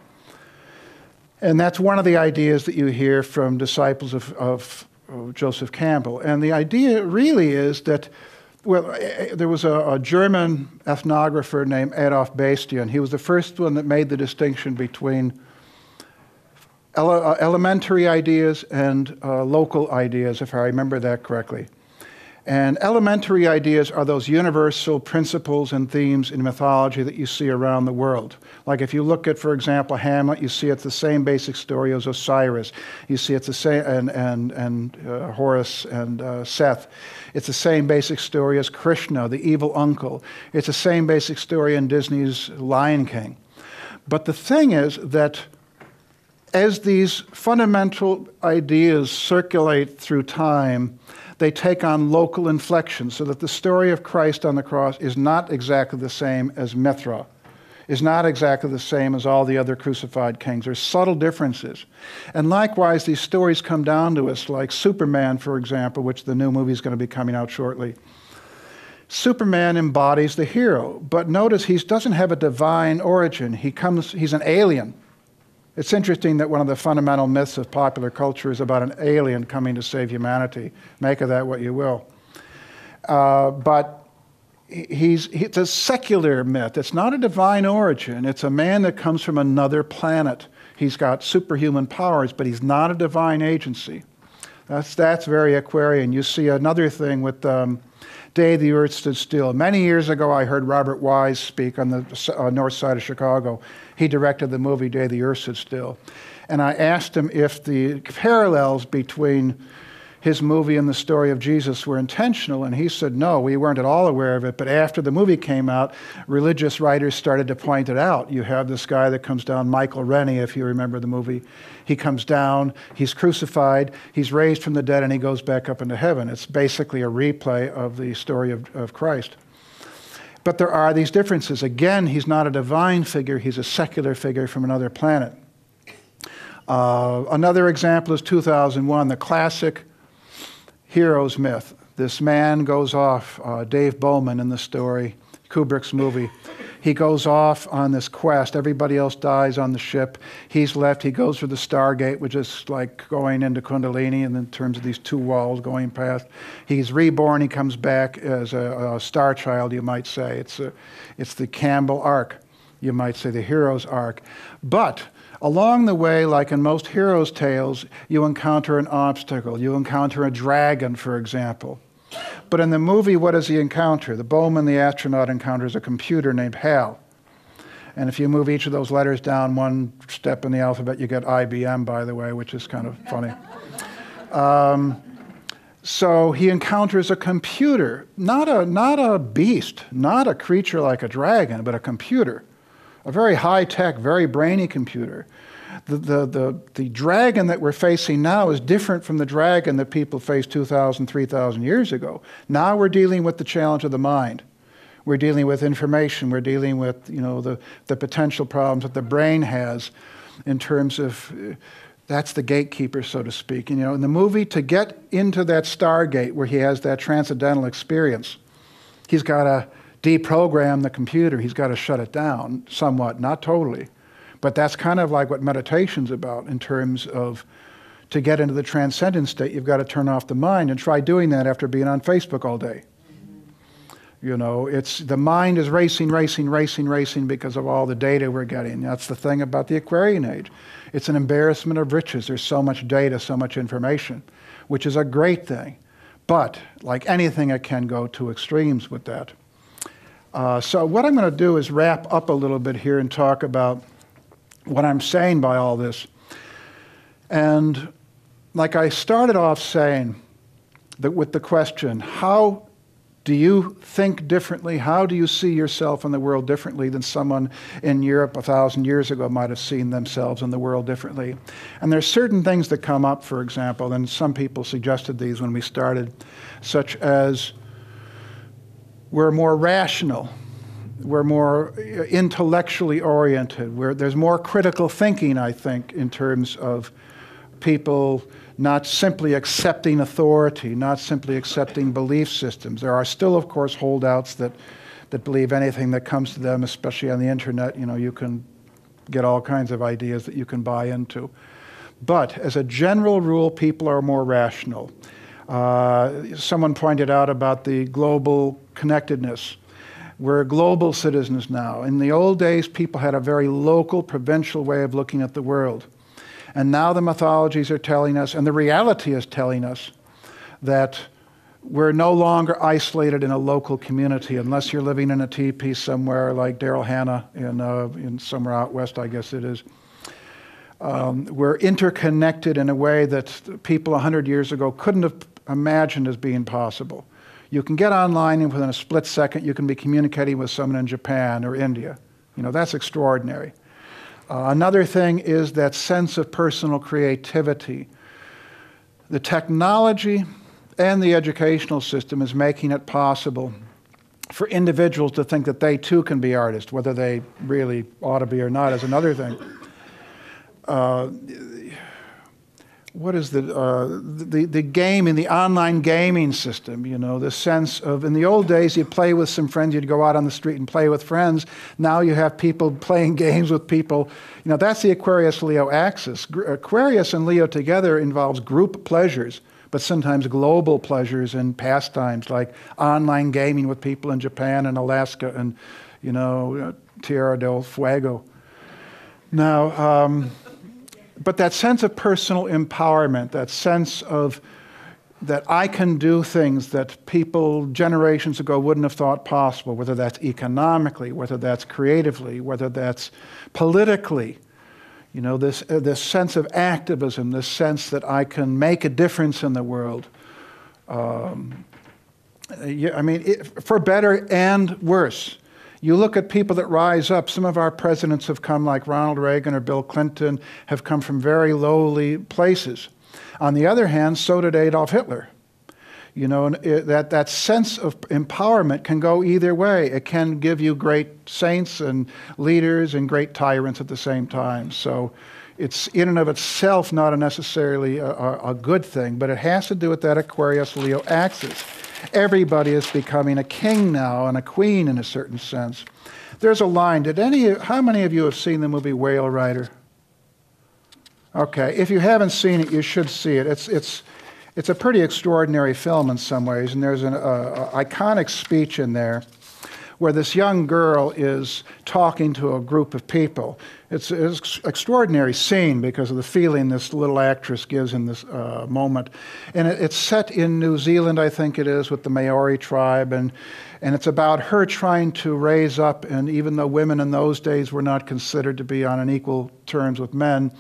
And that's one of the ideas that you hear from disciples of, of, of Joseph Campbell. And the idea really is that, well, eh, eh, there was a, a German ethnographer named Adolf Bastian. He was the first one that made the distinction between ele uh, elementary ideas and uh, local ideas, if I remember that correctly. And elementary ideas are those universal principles and themes in mythology that you see around the world, Like if you look at, for example, Hamlet, you see it's the same basic story as Osiris. You see it's the same, and, and, and uh, Horus and uh, Seth. It's the same basic story as Krishna, the evil uncle. It's the same basic story in Disney's Lion King. But the thing is that as these fundamental ideas circulate through time, they take on local inflections so that the story of Christ on the cross is not exactly the same as Mithra, is not exactly the same as all the other crucified kings. There's subtle differences. And likewise, these stories come down to us, like Superman, for example, which the new movie is going to be coming out shortly. Superman embodies the hero, but notice he doesn't have a divine origin. He comes, he's an alien. It's interesting that one of the fundamental myths of popular culture is about an alien coming to save humanity. Make of that what you will. Uh, but he's, it's a secular myth. It's not a divine origin. It's a man that comes from another planet. He's got superhuman powers, but he's not a divine agency. That's, that's very Aquarian. You see another thing with um, Day the Earth Stood Still. Many years ago, I heard Robert Wise speak on the uh, north side of Chicago. He directed the movie Day the Earth Stood Still. And I asked him if the parallels between his movie and the story of Jesus were intentional, and he said, no, we weren't at all aware of it. But after the movie came out, religious writers started to point it out. You have this guy that comes down, Michael Rennie, if you remember the movie. He comes down, he's crucified, he's raised from the dead, and he goes back up into heaven. It's basically a replay of the story of, of Christ. But there are these differences. Again, he's not a divine figure, he's a secular figure from another planet. Uh, another example is 2001, the classic hero's myth. This man goes off, uh, Dave Bowman in the story, Kubrick's movie. He goes off on this quest. Everybody else dies on the ship. He's left. He goes through the Stargate, which is like going into Kundalini and in terms of these two walls going past. He's reborn. He comes back as a, a star child, you might say. It's, a, it's the Campbell arc, you might say, the hero's arc. But Along the way, like in most heroes' tales, you encounter an obstacle. You encounter a dragon, for example. But in the movie, what does he encounter? The Bowman, the astronaut, encounters a computer named HAL. And if you move each of those letters down one step in the alphabet, you get IBM, by the way, which is kind of funny. Um, so he encounters a computer, not a, not a beast, not a creature like a dragon, but a computer a very high tech, very brainy computer. The, the, the, the dragon that we're facing now is different from the dragon that people faced 2,000, 3,000 years ago. Now we're dealing with the challenge of the mind. We're dealing with information. We're dealing with you know, the, the potential problems that the brain has in terms of uh, that's the gatekeeper, so to speak. And, you know, in the movie, to get into that Stargate where he has that transcendental experience, he's got to deprogram the computer. He's got to shut it down somewhat, not totally. But that's kind of like what meditation's about in terms of to get into the transcendent state, you've got to turn off the mind and try doing that after being on Facebook all day. You know, it's the mind is racing, racing, racing, racing because of all the data we're getting. That's the thing about the Aquarian age. It's an embarrassment of riches. There's so much data, so much information, which is a great thing. But like anything, it can go to extremes with that. Uh, so, what I'm going to do is wrap up a little bit here and talk about what I'm saying by all this. And like I started off saying, that with the question, how do you think differently? How do you see yourself in the world differently than someone in Europe a thousand years ago might have seen themselves in the world differently? And there's certain things that come up, for example, and some people suggested these when we started, such as we're more rational. We're more intellectually oriented. There's more critical thinking, I think, in terms of people not simply accepting authority, not simply accepting belief systems. There are still, of course, holdouts that, that believe anything that comes to them, especially on the internet. You know, you can get all kinds of ideas that you can buy into. But as a general rule, people are more rational. Uh, someone pointed out about the global connectedness. We're global citizens now. In the old days, people had a very local, provincial way of looking at the world. And now the mythologies are telling us, and the reality is telling us, that we're no longer isolated in a local community unless you're living in a teepee somewhere like Daryl Hannah in, uh, in somewhere out west, I guess it is. Um, we're interconnected in a way that people 100 years ago couldn't have imagined as being possible. You can get online and within a split second you can be communicating with someone in Japan or India. You know, that's extraordinary. Uh, another thing is that sense of personal creativity. The technology and the educational system is making it possible for individuals to think that they too can be artists, whether they really ought to be or not is another thing. Uh, what is the, uh, the, the game in the online gaming system, you know, the sense of, in the old days, you'd play with some friends, you'd go out on the street and play with friends. Now you have people playing games with people. You know, that's the Aquarius Leo axis. Aquarius and Leo together involves group pleasures, but sometimes global pleasures and pastimes like online gaming with people in Japan and Alaska and, you know, Tierra del Fuego. Now, um, but that sense of personal empowerment, that sense of that I can do things that people generations ago wouldn't have thought possible, whether that's economically, whether that's creatively, whether that's politically. You know, this, uh, this sense of activism, this sense that I can make a difference in the world. Um, I mean, it, for better and worse. You look at people that rise up. Some of our presidents have come, like Ronald Reagan or Bill Clinton, have come from very lowly places. On the other hand, so did Adolf Hitler. You know, that, that sense of empowerment can go either way. It can give you great saints and leaders and great tyrants at the same time. So it's in and of itself not a necessarily a, a, a good thing, but it has to do with that Aquarius Leo axis. Everybody is becoming a king now and a queen in a certain sense. There's a line. Did any? How many of you have seen the movie Whale Rider? Okay, if you haven't seen it, you should see it. It's it's it's a pretty extraordinary film in some ways, and there's an uh, iconic speech in there where this young girl is talking to a group of people. It's an extraordinary scene because of the feeling this little actress gives in this uh, moment. And it, it's set in New Zealand, I think it is, with the Maori tribe. And, and it's about her trying to raise up, and even though women in those days were not considered to be on an equal terms with men,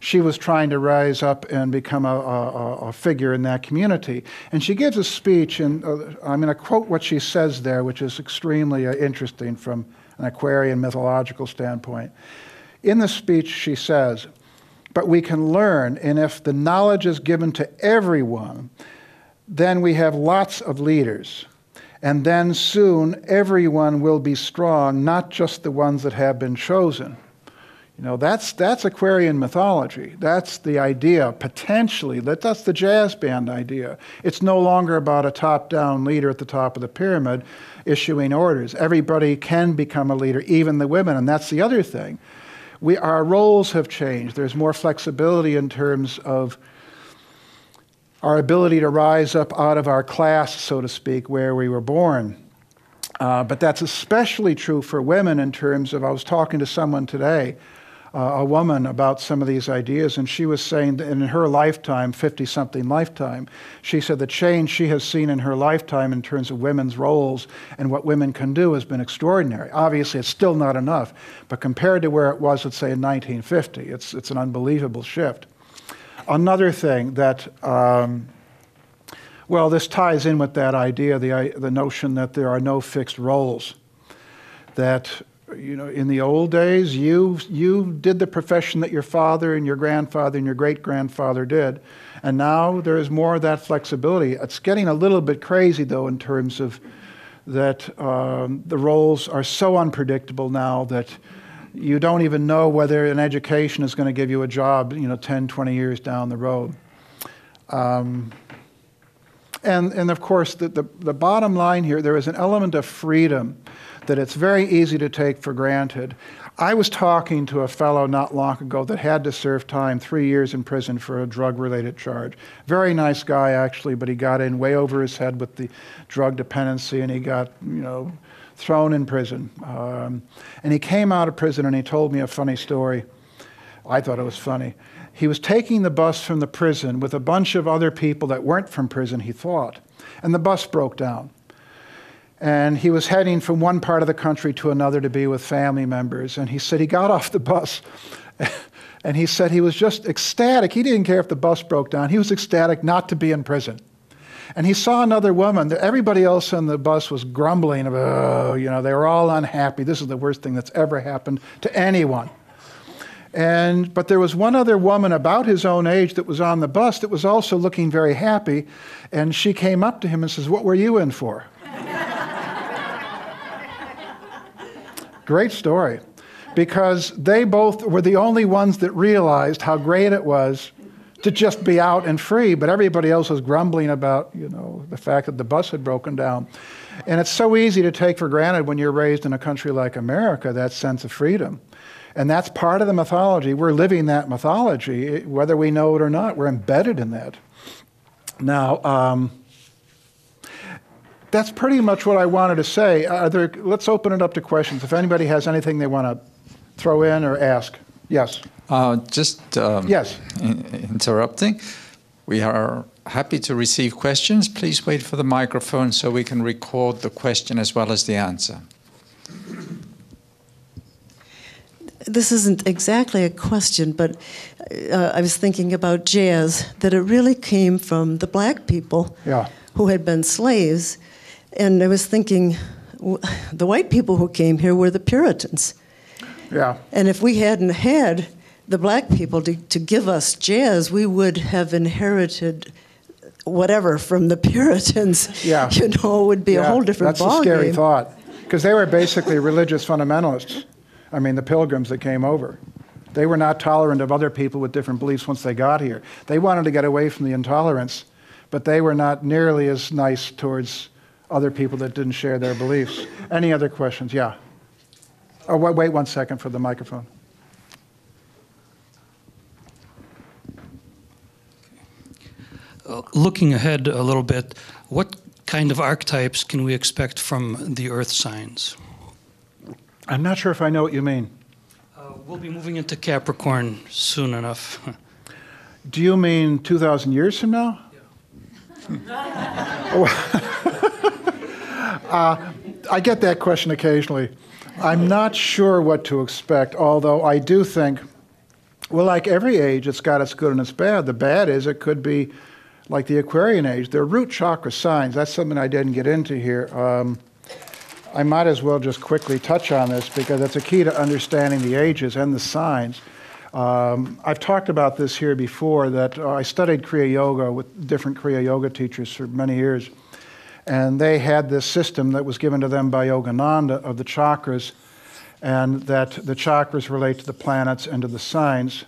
she was trying to rise up and become a, a, a figure in that community. And she gives a speech, and uh, I'm going to quote what she says there, which is extremely uh, interesting from an Aquarian mythological standpoint. In the speech, she says, But we can learn, and if the knowledge is given to everyone, then we have lots of leaders. And then soon everyone will be strong, not just the ones that have been chosen. You know, that's, that's Aquarian mythology. That's the idea, potentially. That, that's the jazz band idea. It's no longer about a top down leader at the top of the pyramid issuing orders. Everybody can become a leader, even the women, and that's the other thing. We, our roles have changed. There's more flexibility in terms of our ability to rise up out of our class, so to speak, where we were born. Uh, but that's especially true for women in terms of, I was talking to someone today uh, a woman about some of these ideas, and she was saying that in her lifetime, 50 something lifetime, she said the change she has seen in her lifetime in terms of women's roles and what women can do has been extraordinary. Obviously, it's still not enough, but compared to where it was, let's say, in 1950, it's, it's an unbelievable shift. Another thing that um, well, this ties in with that idea, the, the notion that there are no fixed roles. That you know, in the old days, you, you did the profession that your father and your grandfather and your great grandfather did. And now there is more of that flexibility. It's getting a little bit crazy, though, in terms of that um, the roles are so unpredictable now that you don't even know whether an education is going to give you a job, you know, 10, 20 years down the road. Um, and, and of course, the, the, the bottom line here, there is an element of freedom that it's very easy to take for granted. I was talking to a fellow not long ago that had to serve time, three years in prison for a drug related charge. Very nice guy, actually, but he got in way over his head with the drug dependency and he got, you know, thrown in prison. Um, and he came out of prison and he told me a funny story. I thought it was funny. He was taking the bus from the prison with a bunch of other people that weren't from prison, he thought. And the bus broke down. And he was heading from one part of the country to another to be with family members. And he said he got off the bus and he said he was just ecstatic. He didn't care if the bus broke down, he was ecstatic not to be in prison. And he saw another woman. Everybody else on the bus was grumbling about, oh, you know, they were all unhappy. This is the worst thing that's ever happened to anyone. And, but there was one other woman about his own age that was on the bus that was also looking very happy. And she came up to him and says, What were you in for? Great story. Because they both were the only ones that realized how great it was to just be out and free, but everybody else was grumbling about, you know, the fact that the bus had broken down. And it's so easy to take for granted when you're raised in a country like America, that sense of freedom. And that's part of the mythology. We're living that mythology, whether we know it or not. We're embedded in that. Now, um, that's pretty much what I wanted to say. There, let's open it up to questions. If anybody has anything they want to throw in or ask. Yes. Uh, just um, yes. In interrupting. We are happy to receive questions. Please wait for the microphone so we can record the question as well as the answer. This isn't exactly a question, but uh, I was thinking about jazz, that it really came from the black people yeah. who had been slaves. And I was thinking, the white people who came here were the Puritans. Yeah. And if we hadn't had the black people to, to give us jazz, we would have inherited whatever from the Puritans. Yeah. You know, it would be yeah. a whole different That's ballgame. a scary thought. Because they were basically religious fundamentalists. I mean, the pilgrims that came over. They were not tolerant of other people with different beliefs once they got here. They wanted to get away from the intolerance, but they were not nearly as nice towards other people that didn't share their beliefs. Any other questions? Yeah. Oh, wait, wait one second for the microphone. Uh, looking ahead a little bit, what kind of archetypes can we expect from the Earth signs? I'm not sure if I know what you mean. Uh, we'll be moving into Capricorn soon enough. Do you mean 2,000 years from now? Yeah. uh, I get that question occasionally. I'm not sure what to expect, although I do think, well, like every age, it's got its good and its bad. The bad is it could be like the Aquarian age. They're root chakra signs. That's something I didn't get into here. Um, I might as well just quickly touch on this because it's a key to understanding the ages and the signs. Um, I've talked about this here before that uh, I studied Kriya Yoga with different Kriya Yoga teachers for many years. And they had this system that was given to them by Yogananda of the chakras, and that the chakras relate to the planets and to the signs.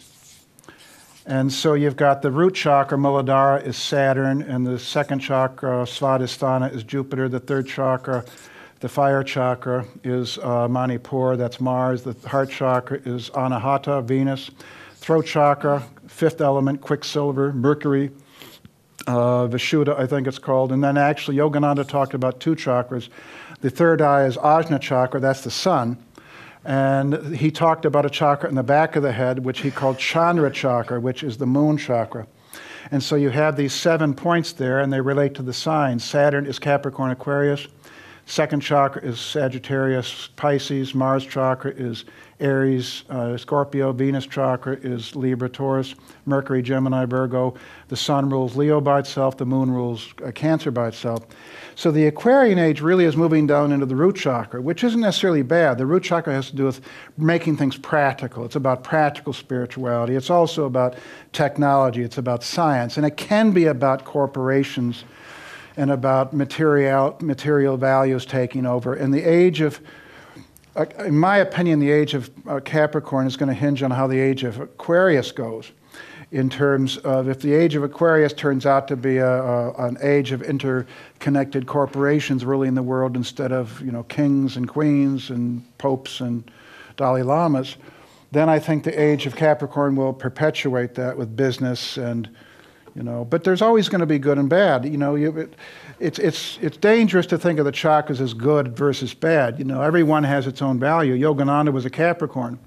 And so you've got the root chakra, Muladhara, is Saturn, and the second chakra, Svadhisthana, is Jupiter. The third chakra, the fire chakra, is uh, Manipur, that's Mars. The heart chakra is Anahata, Venus. Throat chakra, fifth element, Quicksilver, Mercury uh, Vishuddha, I think it's called. And then actually, Yogananda talked about two chakras. The third eye is Ajna chakra, that's the sun. And he talked about a chakra in the back of the head, which he called Chandra chakra, which is the moon chakra. And so you have these seven points there, and they relate to the signs. Saturn is Capricorn Aquarius. Second chakra is Sagittarius Pisces. Mars chakra is Aries, uh, Scorpio, Venus chakra is Libra, Taurus, Mercury, Gemini, Virgo. The sun rules Leo by itself, the moon rules uh, Cancer by itself. So the Aquarian age really is moving down into the root chakra, which isn't necessarily bad. The root chakra has to do with making things practical. It's about practical spirituality. It's also about technology. It's about science. And it can be about corporations and about material, material values taking over. In the age of in my opinion, the age of uh, Capricorn is going to hinge on how the age of Aquarius goes. In terms of if the age of Aquarius turns out to be a, a, an age of interconnected corporations ruling the world instead of you know kings and queens and popes and Dalai Lamas, then I think the age of Capricorn will perpetuate that with business and you know. But there's always going to be good and bad. You know, you, it, it's, it's, it's dangerous to think of the chakras as good versus bad. You know, everyone has its own value. Yogananda was a Capricorn.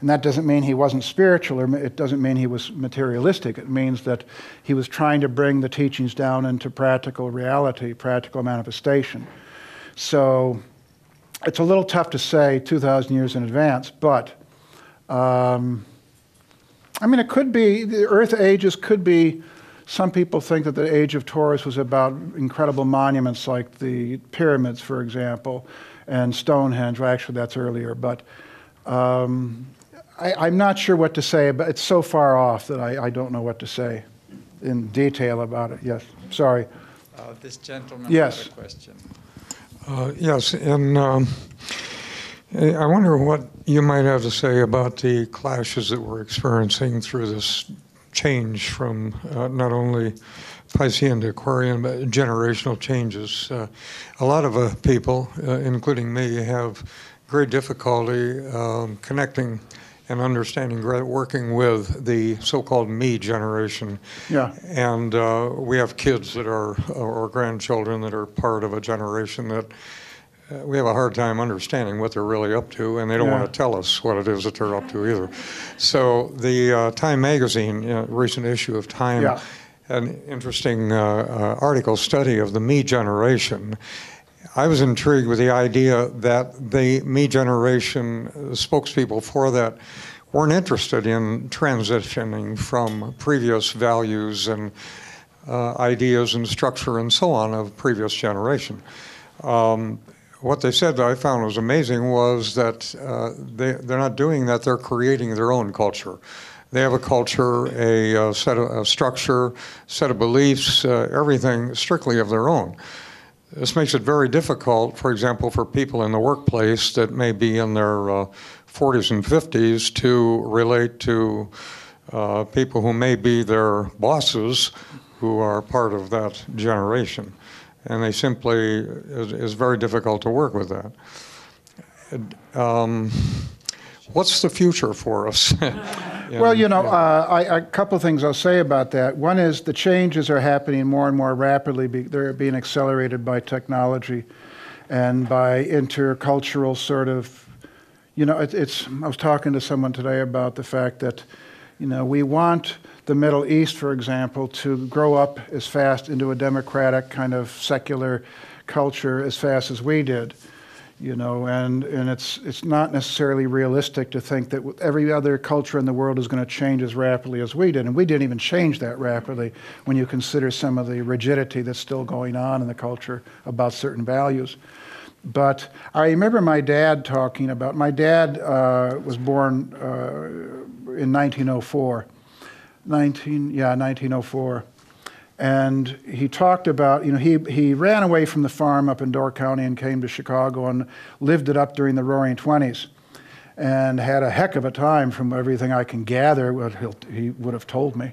And that doesn't mean he wasn't spiritual, or it doesn't mean he was materialistic. It means that he was trying to bring the teachings down into practical reality, practical manifestation. So it's a little tough to say 2,000 years in advance, but um, I mean, it could be, the Earth ages could be, some people think that the age of Taurus was about incredible monuments like the pyramids, for example, and Stonehenge. Well, actually, that's earlier, but um, I, am not sure what to say, but it's so far off that I, I, don't know what to say in detail about it. Yes, sorry. Uh, this gentleman yes. has a question. Uh, yes, and um, I wonder what you might have to say about the clashes that we're experiencing through this change from uh, not only Piscean to Aquarian, but generational changes. Uh, a lot of uh, people, uh, including me, have great difficulty um, connecting and understanding, working with the so-called me generation. Yeah. And uh, we have kids that are, or grandchildren that are part of a generation that we have a hard time understanding what they're really up to, and they don't Yeah. want to tell us what it is that they're up to either. So the uh, Time magazine, you know, recent issue of Time, Yeah. an interesting uh, uh, article study of the me generation. I was intrigued with the idea that the me generation uh, spokespeople for that weren't interested in transitioning from previous values and uh, ideas and structure and so on of previous generation. Um, what they said that I found was amazing was that uh, they, they're not doing that, they're creating their own culture. They have a culture, a, uh, set of a structure, set of beliefs, uh, everything strictly of their own. This makes it very difficult, for example, for people in the workplace that may be in their uh, 40s and 50s to relate to uh, people who may be their bosses who are part of that generation. And they simply, is, is very difficult to work with that. Um, what's the future for us? Well, you know, uh, I, a couple of things I'll say about that. One is the changes are happening more and more rapidly. Be, they're being accelerated by technology and by intercultural sort of, you know, it, it's. I was talking to someone today about the fact that, you know, we want the Middle East, for example, to grow up as fast into a democratic kind of secular culture as fast as we did you know, and, and it's, it's not necessarily realistic to think that every other culture in the world is going to change as rapidly as we did. And we didn't even change that rapidly when you consider some of the rigidity that's still going on in the culture about certain values. But I remember my dad talking about, my dad uh, was born uh, in 1904. 19, yeah, 1904. And he talked about, you know, he, he ran away from the farm up in Door County and came to Chicago and lived it up during the roaring 20s and had a heck of a time from everything I can gather, what he would have told me.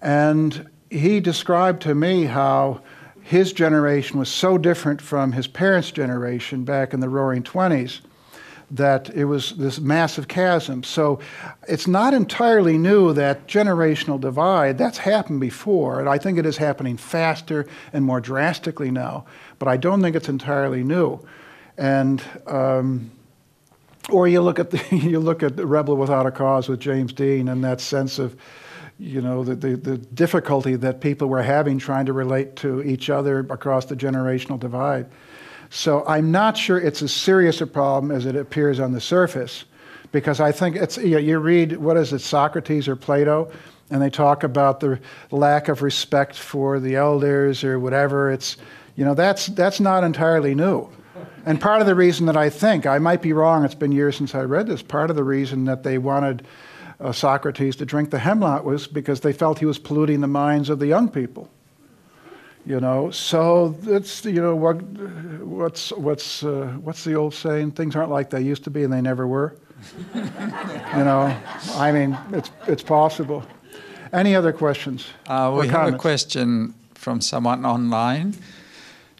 And he described to me how his generation was so different from his parents' generation back in the roaring 20s that it was this massive chasm. So it's not entirely new that generational divide, that's happened before, and I think it is happening faster and more drastically now, but I don't think it's entirely new. And, um, or you look at the, you look at the Rebel Without a Cause with James Dean and that sense of, you know, the, the, the difficulty that people were having trying to relate to each other across the generational divide. So I'm not sure it's as serious a problem as it appears on the surface, because I think it's, you, know, you read, what is it, Socrates or Plato, and they talk about the lack of respect for the elders or whatever. It's, you know, that's, that's not entirely new. And part of the reason that I think, I might be wrong, it's been years since I read this, part of the reason that they wanted uh, Socrates to drink the hemlock was because they felt he was polluting the minds of the young people. You know, so it's you know what, what's what's uh, what's the old saying? Things aren't like they used to be, and they never were. you know, I mean, it's it's possible. Any other questions? Uh, we have a question from someone online.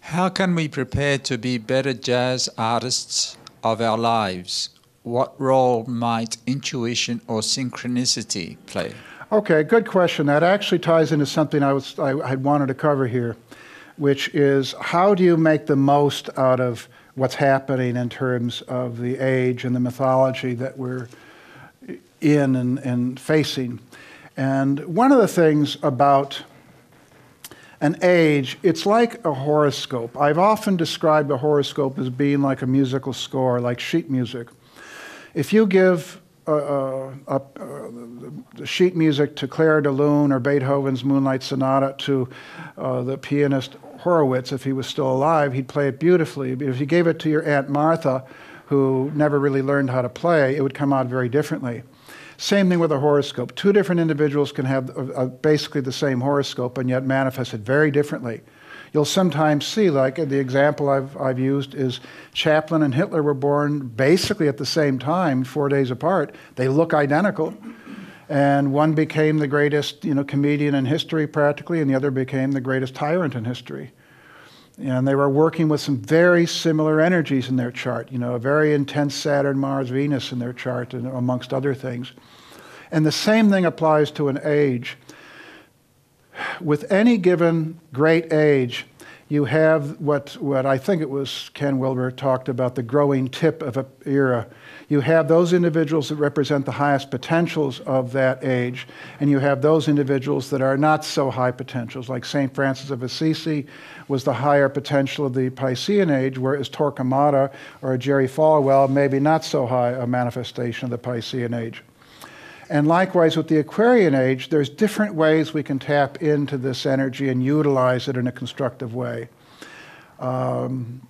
How can we prepare to be better jazz artists of our lives? What role might intuition or synchronicity play? Okay, good question. That actually ties into something I, was, I had wanted to cover here, which is how do you make the most out of what's happening in terms of the age and the mythology that we're in and, and facing. And one of the things about an age, it's like a horoscope. I've often described a horoscope as being like a musical score, like sheet music. If you give uh, uh, uh, sheet music to Clair de Lune or Beethoven's Moonlight Sonata to uh, the pianist Horowitz, if he was still alive, he'd play it beautifully. But if you gave it to your Aunt Martha, who never really learned how to play, it would come out very differently. Same thing with a horoscope. Two different individuals can have basically the same horoscope and yet manifest it very differently. You'll sometimes see, like the example I've, I've used is Chaplin and Hitler were born basically at the same time, four days apart. They look identical. And one became the greatest you know, comedian in history practically, and the other became the greatest tyrant in history. And they were working with some very similar energies in their chart, you know, a very intense Saturn, Mars, Venus in their chart, and amongst other things. And the same thing applies to an age. With any given great age, you have what, what I think it was Ken Wilber talked about the growing tip of an era you have those individuals that represent the highest potentials of that age, and you have those individuals that are not so high potentials, like St. Francis of Assisi was the higher potential of the Piscean age, whereas Torquemada or Jerry Falwell maybe not so high a manifestation of the Piscean age. And likewise with the Aquarian age, there's different ways we can tap into this energy and utilize it in a constructive way. Um,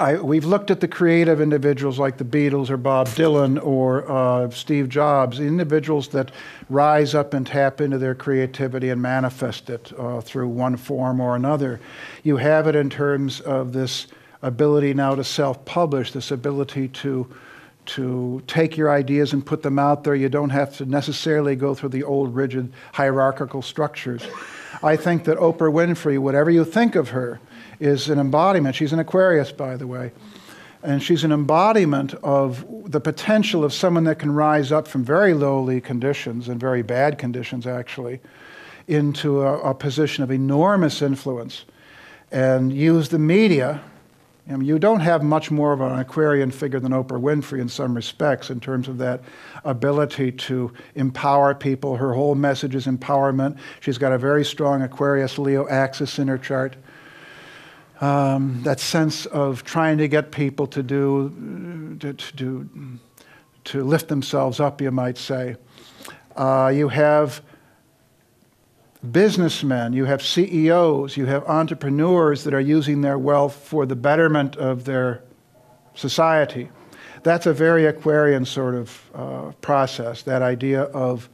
I, we've looked at the creative individuals like the Beatles or Bob Dylan or uh, Steve Jobs, individuals that rise up and tap into their creativity and manifest it uh, through one form or another. You have it in terms of this ability now to self publish, this ability to, to take your ideas and put them out there. You don't have to necessarily go through the old rigid hierarchical structures. I think that Oprah Winfrey, whatever you think of her, is an embodiment. She's an Aquarius, by the way. And she's an embodiment of the potential of someone that can rise up from very lowly conditions and very bad conditions, actually, into a, a position of enormous influence and use the media. I mean, you don't have much more of an Aquarian figure than Oprah Winfrey in some respects in terms of that ability to empower people. Her whole message is empowerment. She's got a very strong Aquarius Leo axis in her chart um, that sense of trying to get people to do, to, to, do, to lift themselves up, you might say. Uh, you have businessmen, you have CEOs, you have entrepreneurs that are using their wealth for the betterment of their society. That's a very Aquarian sort of uh, process, that idea of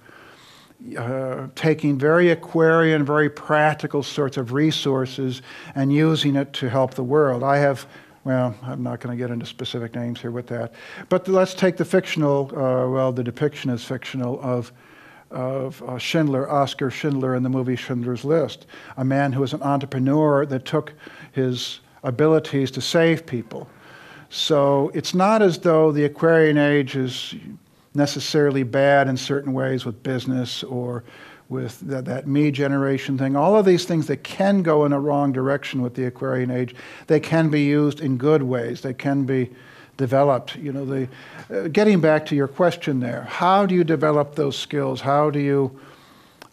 uh, taking very Aquarian, very practical sorts of resources and using it to help the world. I have, well, I'm not going to get into specific names here with that, but let's take the fictional, uh, well, the depiction is fictional of of uh, Schindler, Oskar Schindler in the movie Schindler's List, a man who was an entrepreneur that took his abilities to save people. So it's not as though the Aquarian age is necessarily bad in certain ways with business or with that, that, me generation thing. All of these things that can go in a wrong direction with the Aquarian age, they can be used in good ways. They can be developed. You know, the, uh, getting back to your question there, how do you develop those skills? How do you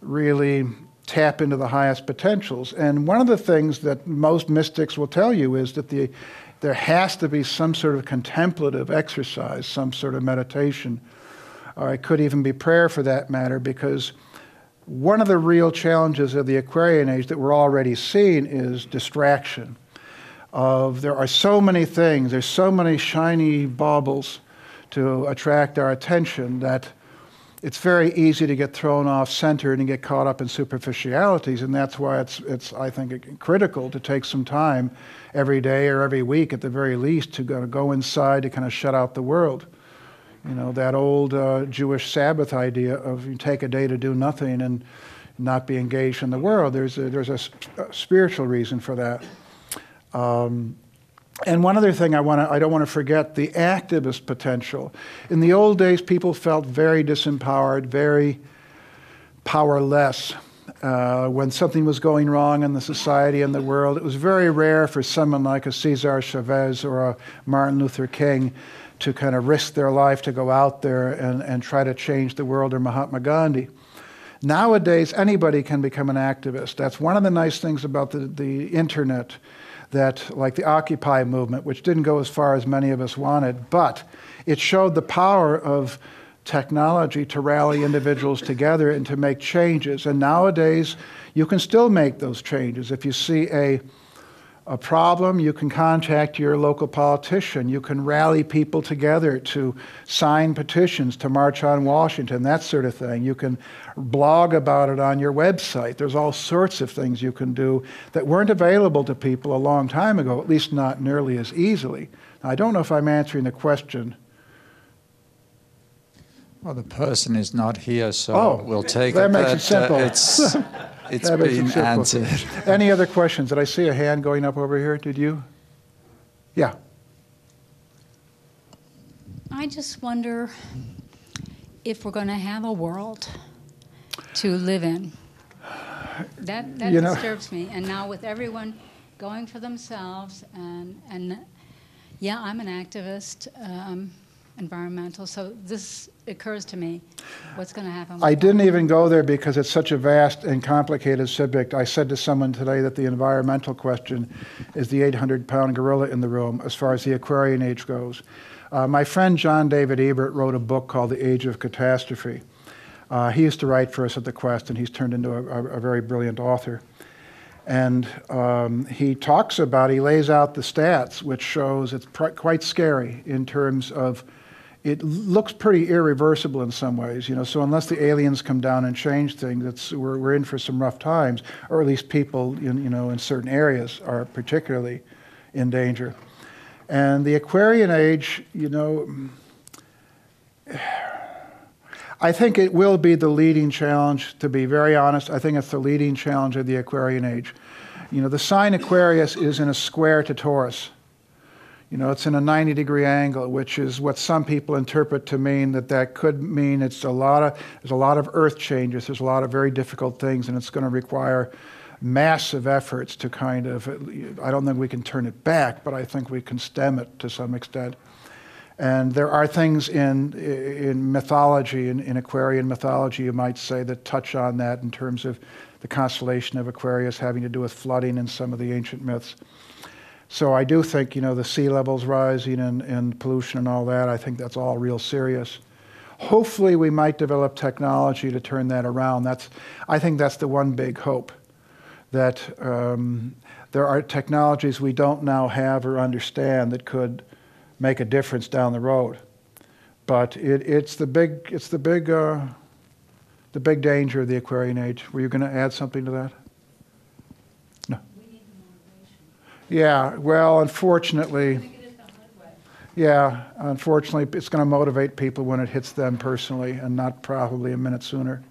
really tap into the highest potentials? And one of the things that most mystics will tell you is that the, there has to be some sort of contemplative exercise, some sort of meditation or it could even be prayer for that matter, because one of the real challenges of the Aquarian age that we're already seeing is distraction. Of there are so many things, there's so many shiny baubles to attract our attention that it's very easy to get thrown off center and get caught up in superficialities, and that's why it's, it's I think, critical to take some time every day or every week at the very least to go, go inside to kind of shut out the world. You know, that old uh, Jewish Sabbath idea of you take a day to do nothing and not be engaged in the world. There's a, there's a, a spiritual reason for that. Um, and one other thing I, wanna, I don't want to forget the activist potential. In the old days, people felt very disempowered, very powerless. Uh, when something was going wrong in the society and the world, it was very rare for someone like a Cesar Chavez or a Martin Luther King to kind of risk their life to go out there and, and try to change the world, or Mahatma Gandhi. Nowadays, anybody can become an activist. That's one of the nice things about the, the internet, that like the Occupy movement, which didn't go as far as many of us wanted, but it showed the power of technology to rally individuals together and to make changes. And nowadays, you can still make those changes. If you see a a problem, you can contact your local politician. You can rally people together to sign petitions to march on Washington, that sort of thing. You can blog about it on your website. There's all sorts of things you can do that weren't available to people a long time ago, at least not nearly as easily. Now, I don't know if I'm answering the question. Well, the person is not here, so Oh, we'll take that it makes it simple. uh, it's it's That makes it been answered. Any other questions? Did I see a hand going up over here? Did you? Yeah. I just wonder if we're going to have a world to live in. That, that You know- disturbs me. And now with everyone going for themselves, and, and yeah, I'm an activist, um, environmental, so this occurs to me. What's going to happen? I didn't even go there because it's such a vast and complicated subject. I said to someone today that the environmental question is the 800 pound gorilla in the room as far as the Aquarian age goes. Uh, my friend John David Ebert wrote a book called The Age of Catastrophe. Uh, he used to write for us at the Quest, and he's turned into a, a, a very brilliant author. And um, he talks about, he lays out the stats, which shows it's pr- quite scary in terms of it looks pretty irreversible in some ways, you know. So unless the aliens come down and change things, we're, we're in for some rough times, or at least people, in, you know, in certain areas are particularly in danger. And the Aquarian age, you know, I think it will be the leading challenge, to be very honest. I think it's the leading challenge of the Aquarian age. You know, the sign Aquarius is in a square to Taurus. You know, it's in a 90 degree angle, which is what some people interpret to mean that that could mean it's a lot of, there's a lot of earth changes, there's a lot of very difficult things, and it's going to require massive efforts to kind of, I don't think we can turn it back, but I think we can stem it to some extent. And there are things in, in mythology, in, in Aquarian mythology, you might say, that touch on that in terms of the constellation of Aquarius having to do with flooding in some of the ancient myths. So I do think, you know, the sea levels rising and, and pollution and all that, I think that's all real serious. Hopefully we might develop technology to turn that around. That's, I think that's the one big hope, that um, there are technologies we don't now have or understand that could make a difference down the road. But it, it's the big, it's the big, uh, the big danger of the Aquarian age. Were you going to add something to that? No. Yeah. Well, unfortunately. Yeah, unfortunately, it's going to motivate people when it hits them personally, and not probably a minute sooner.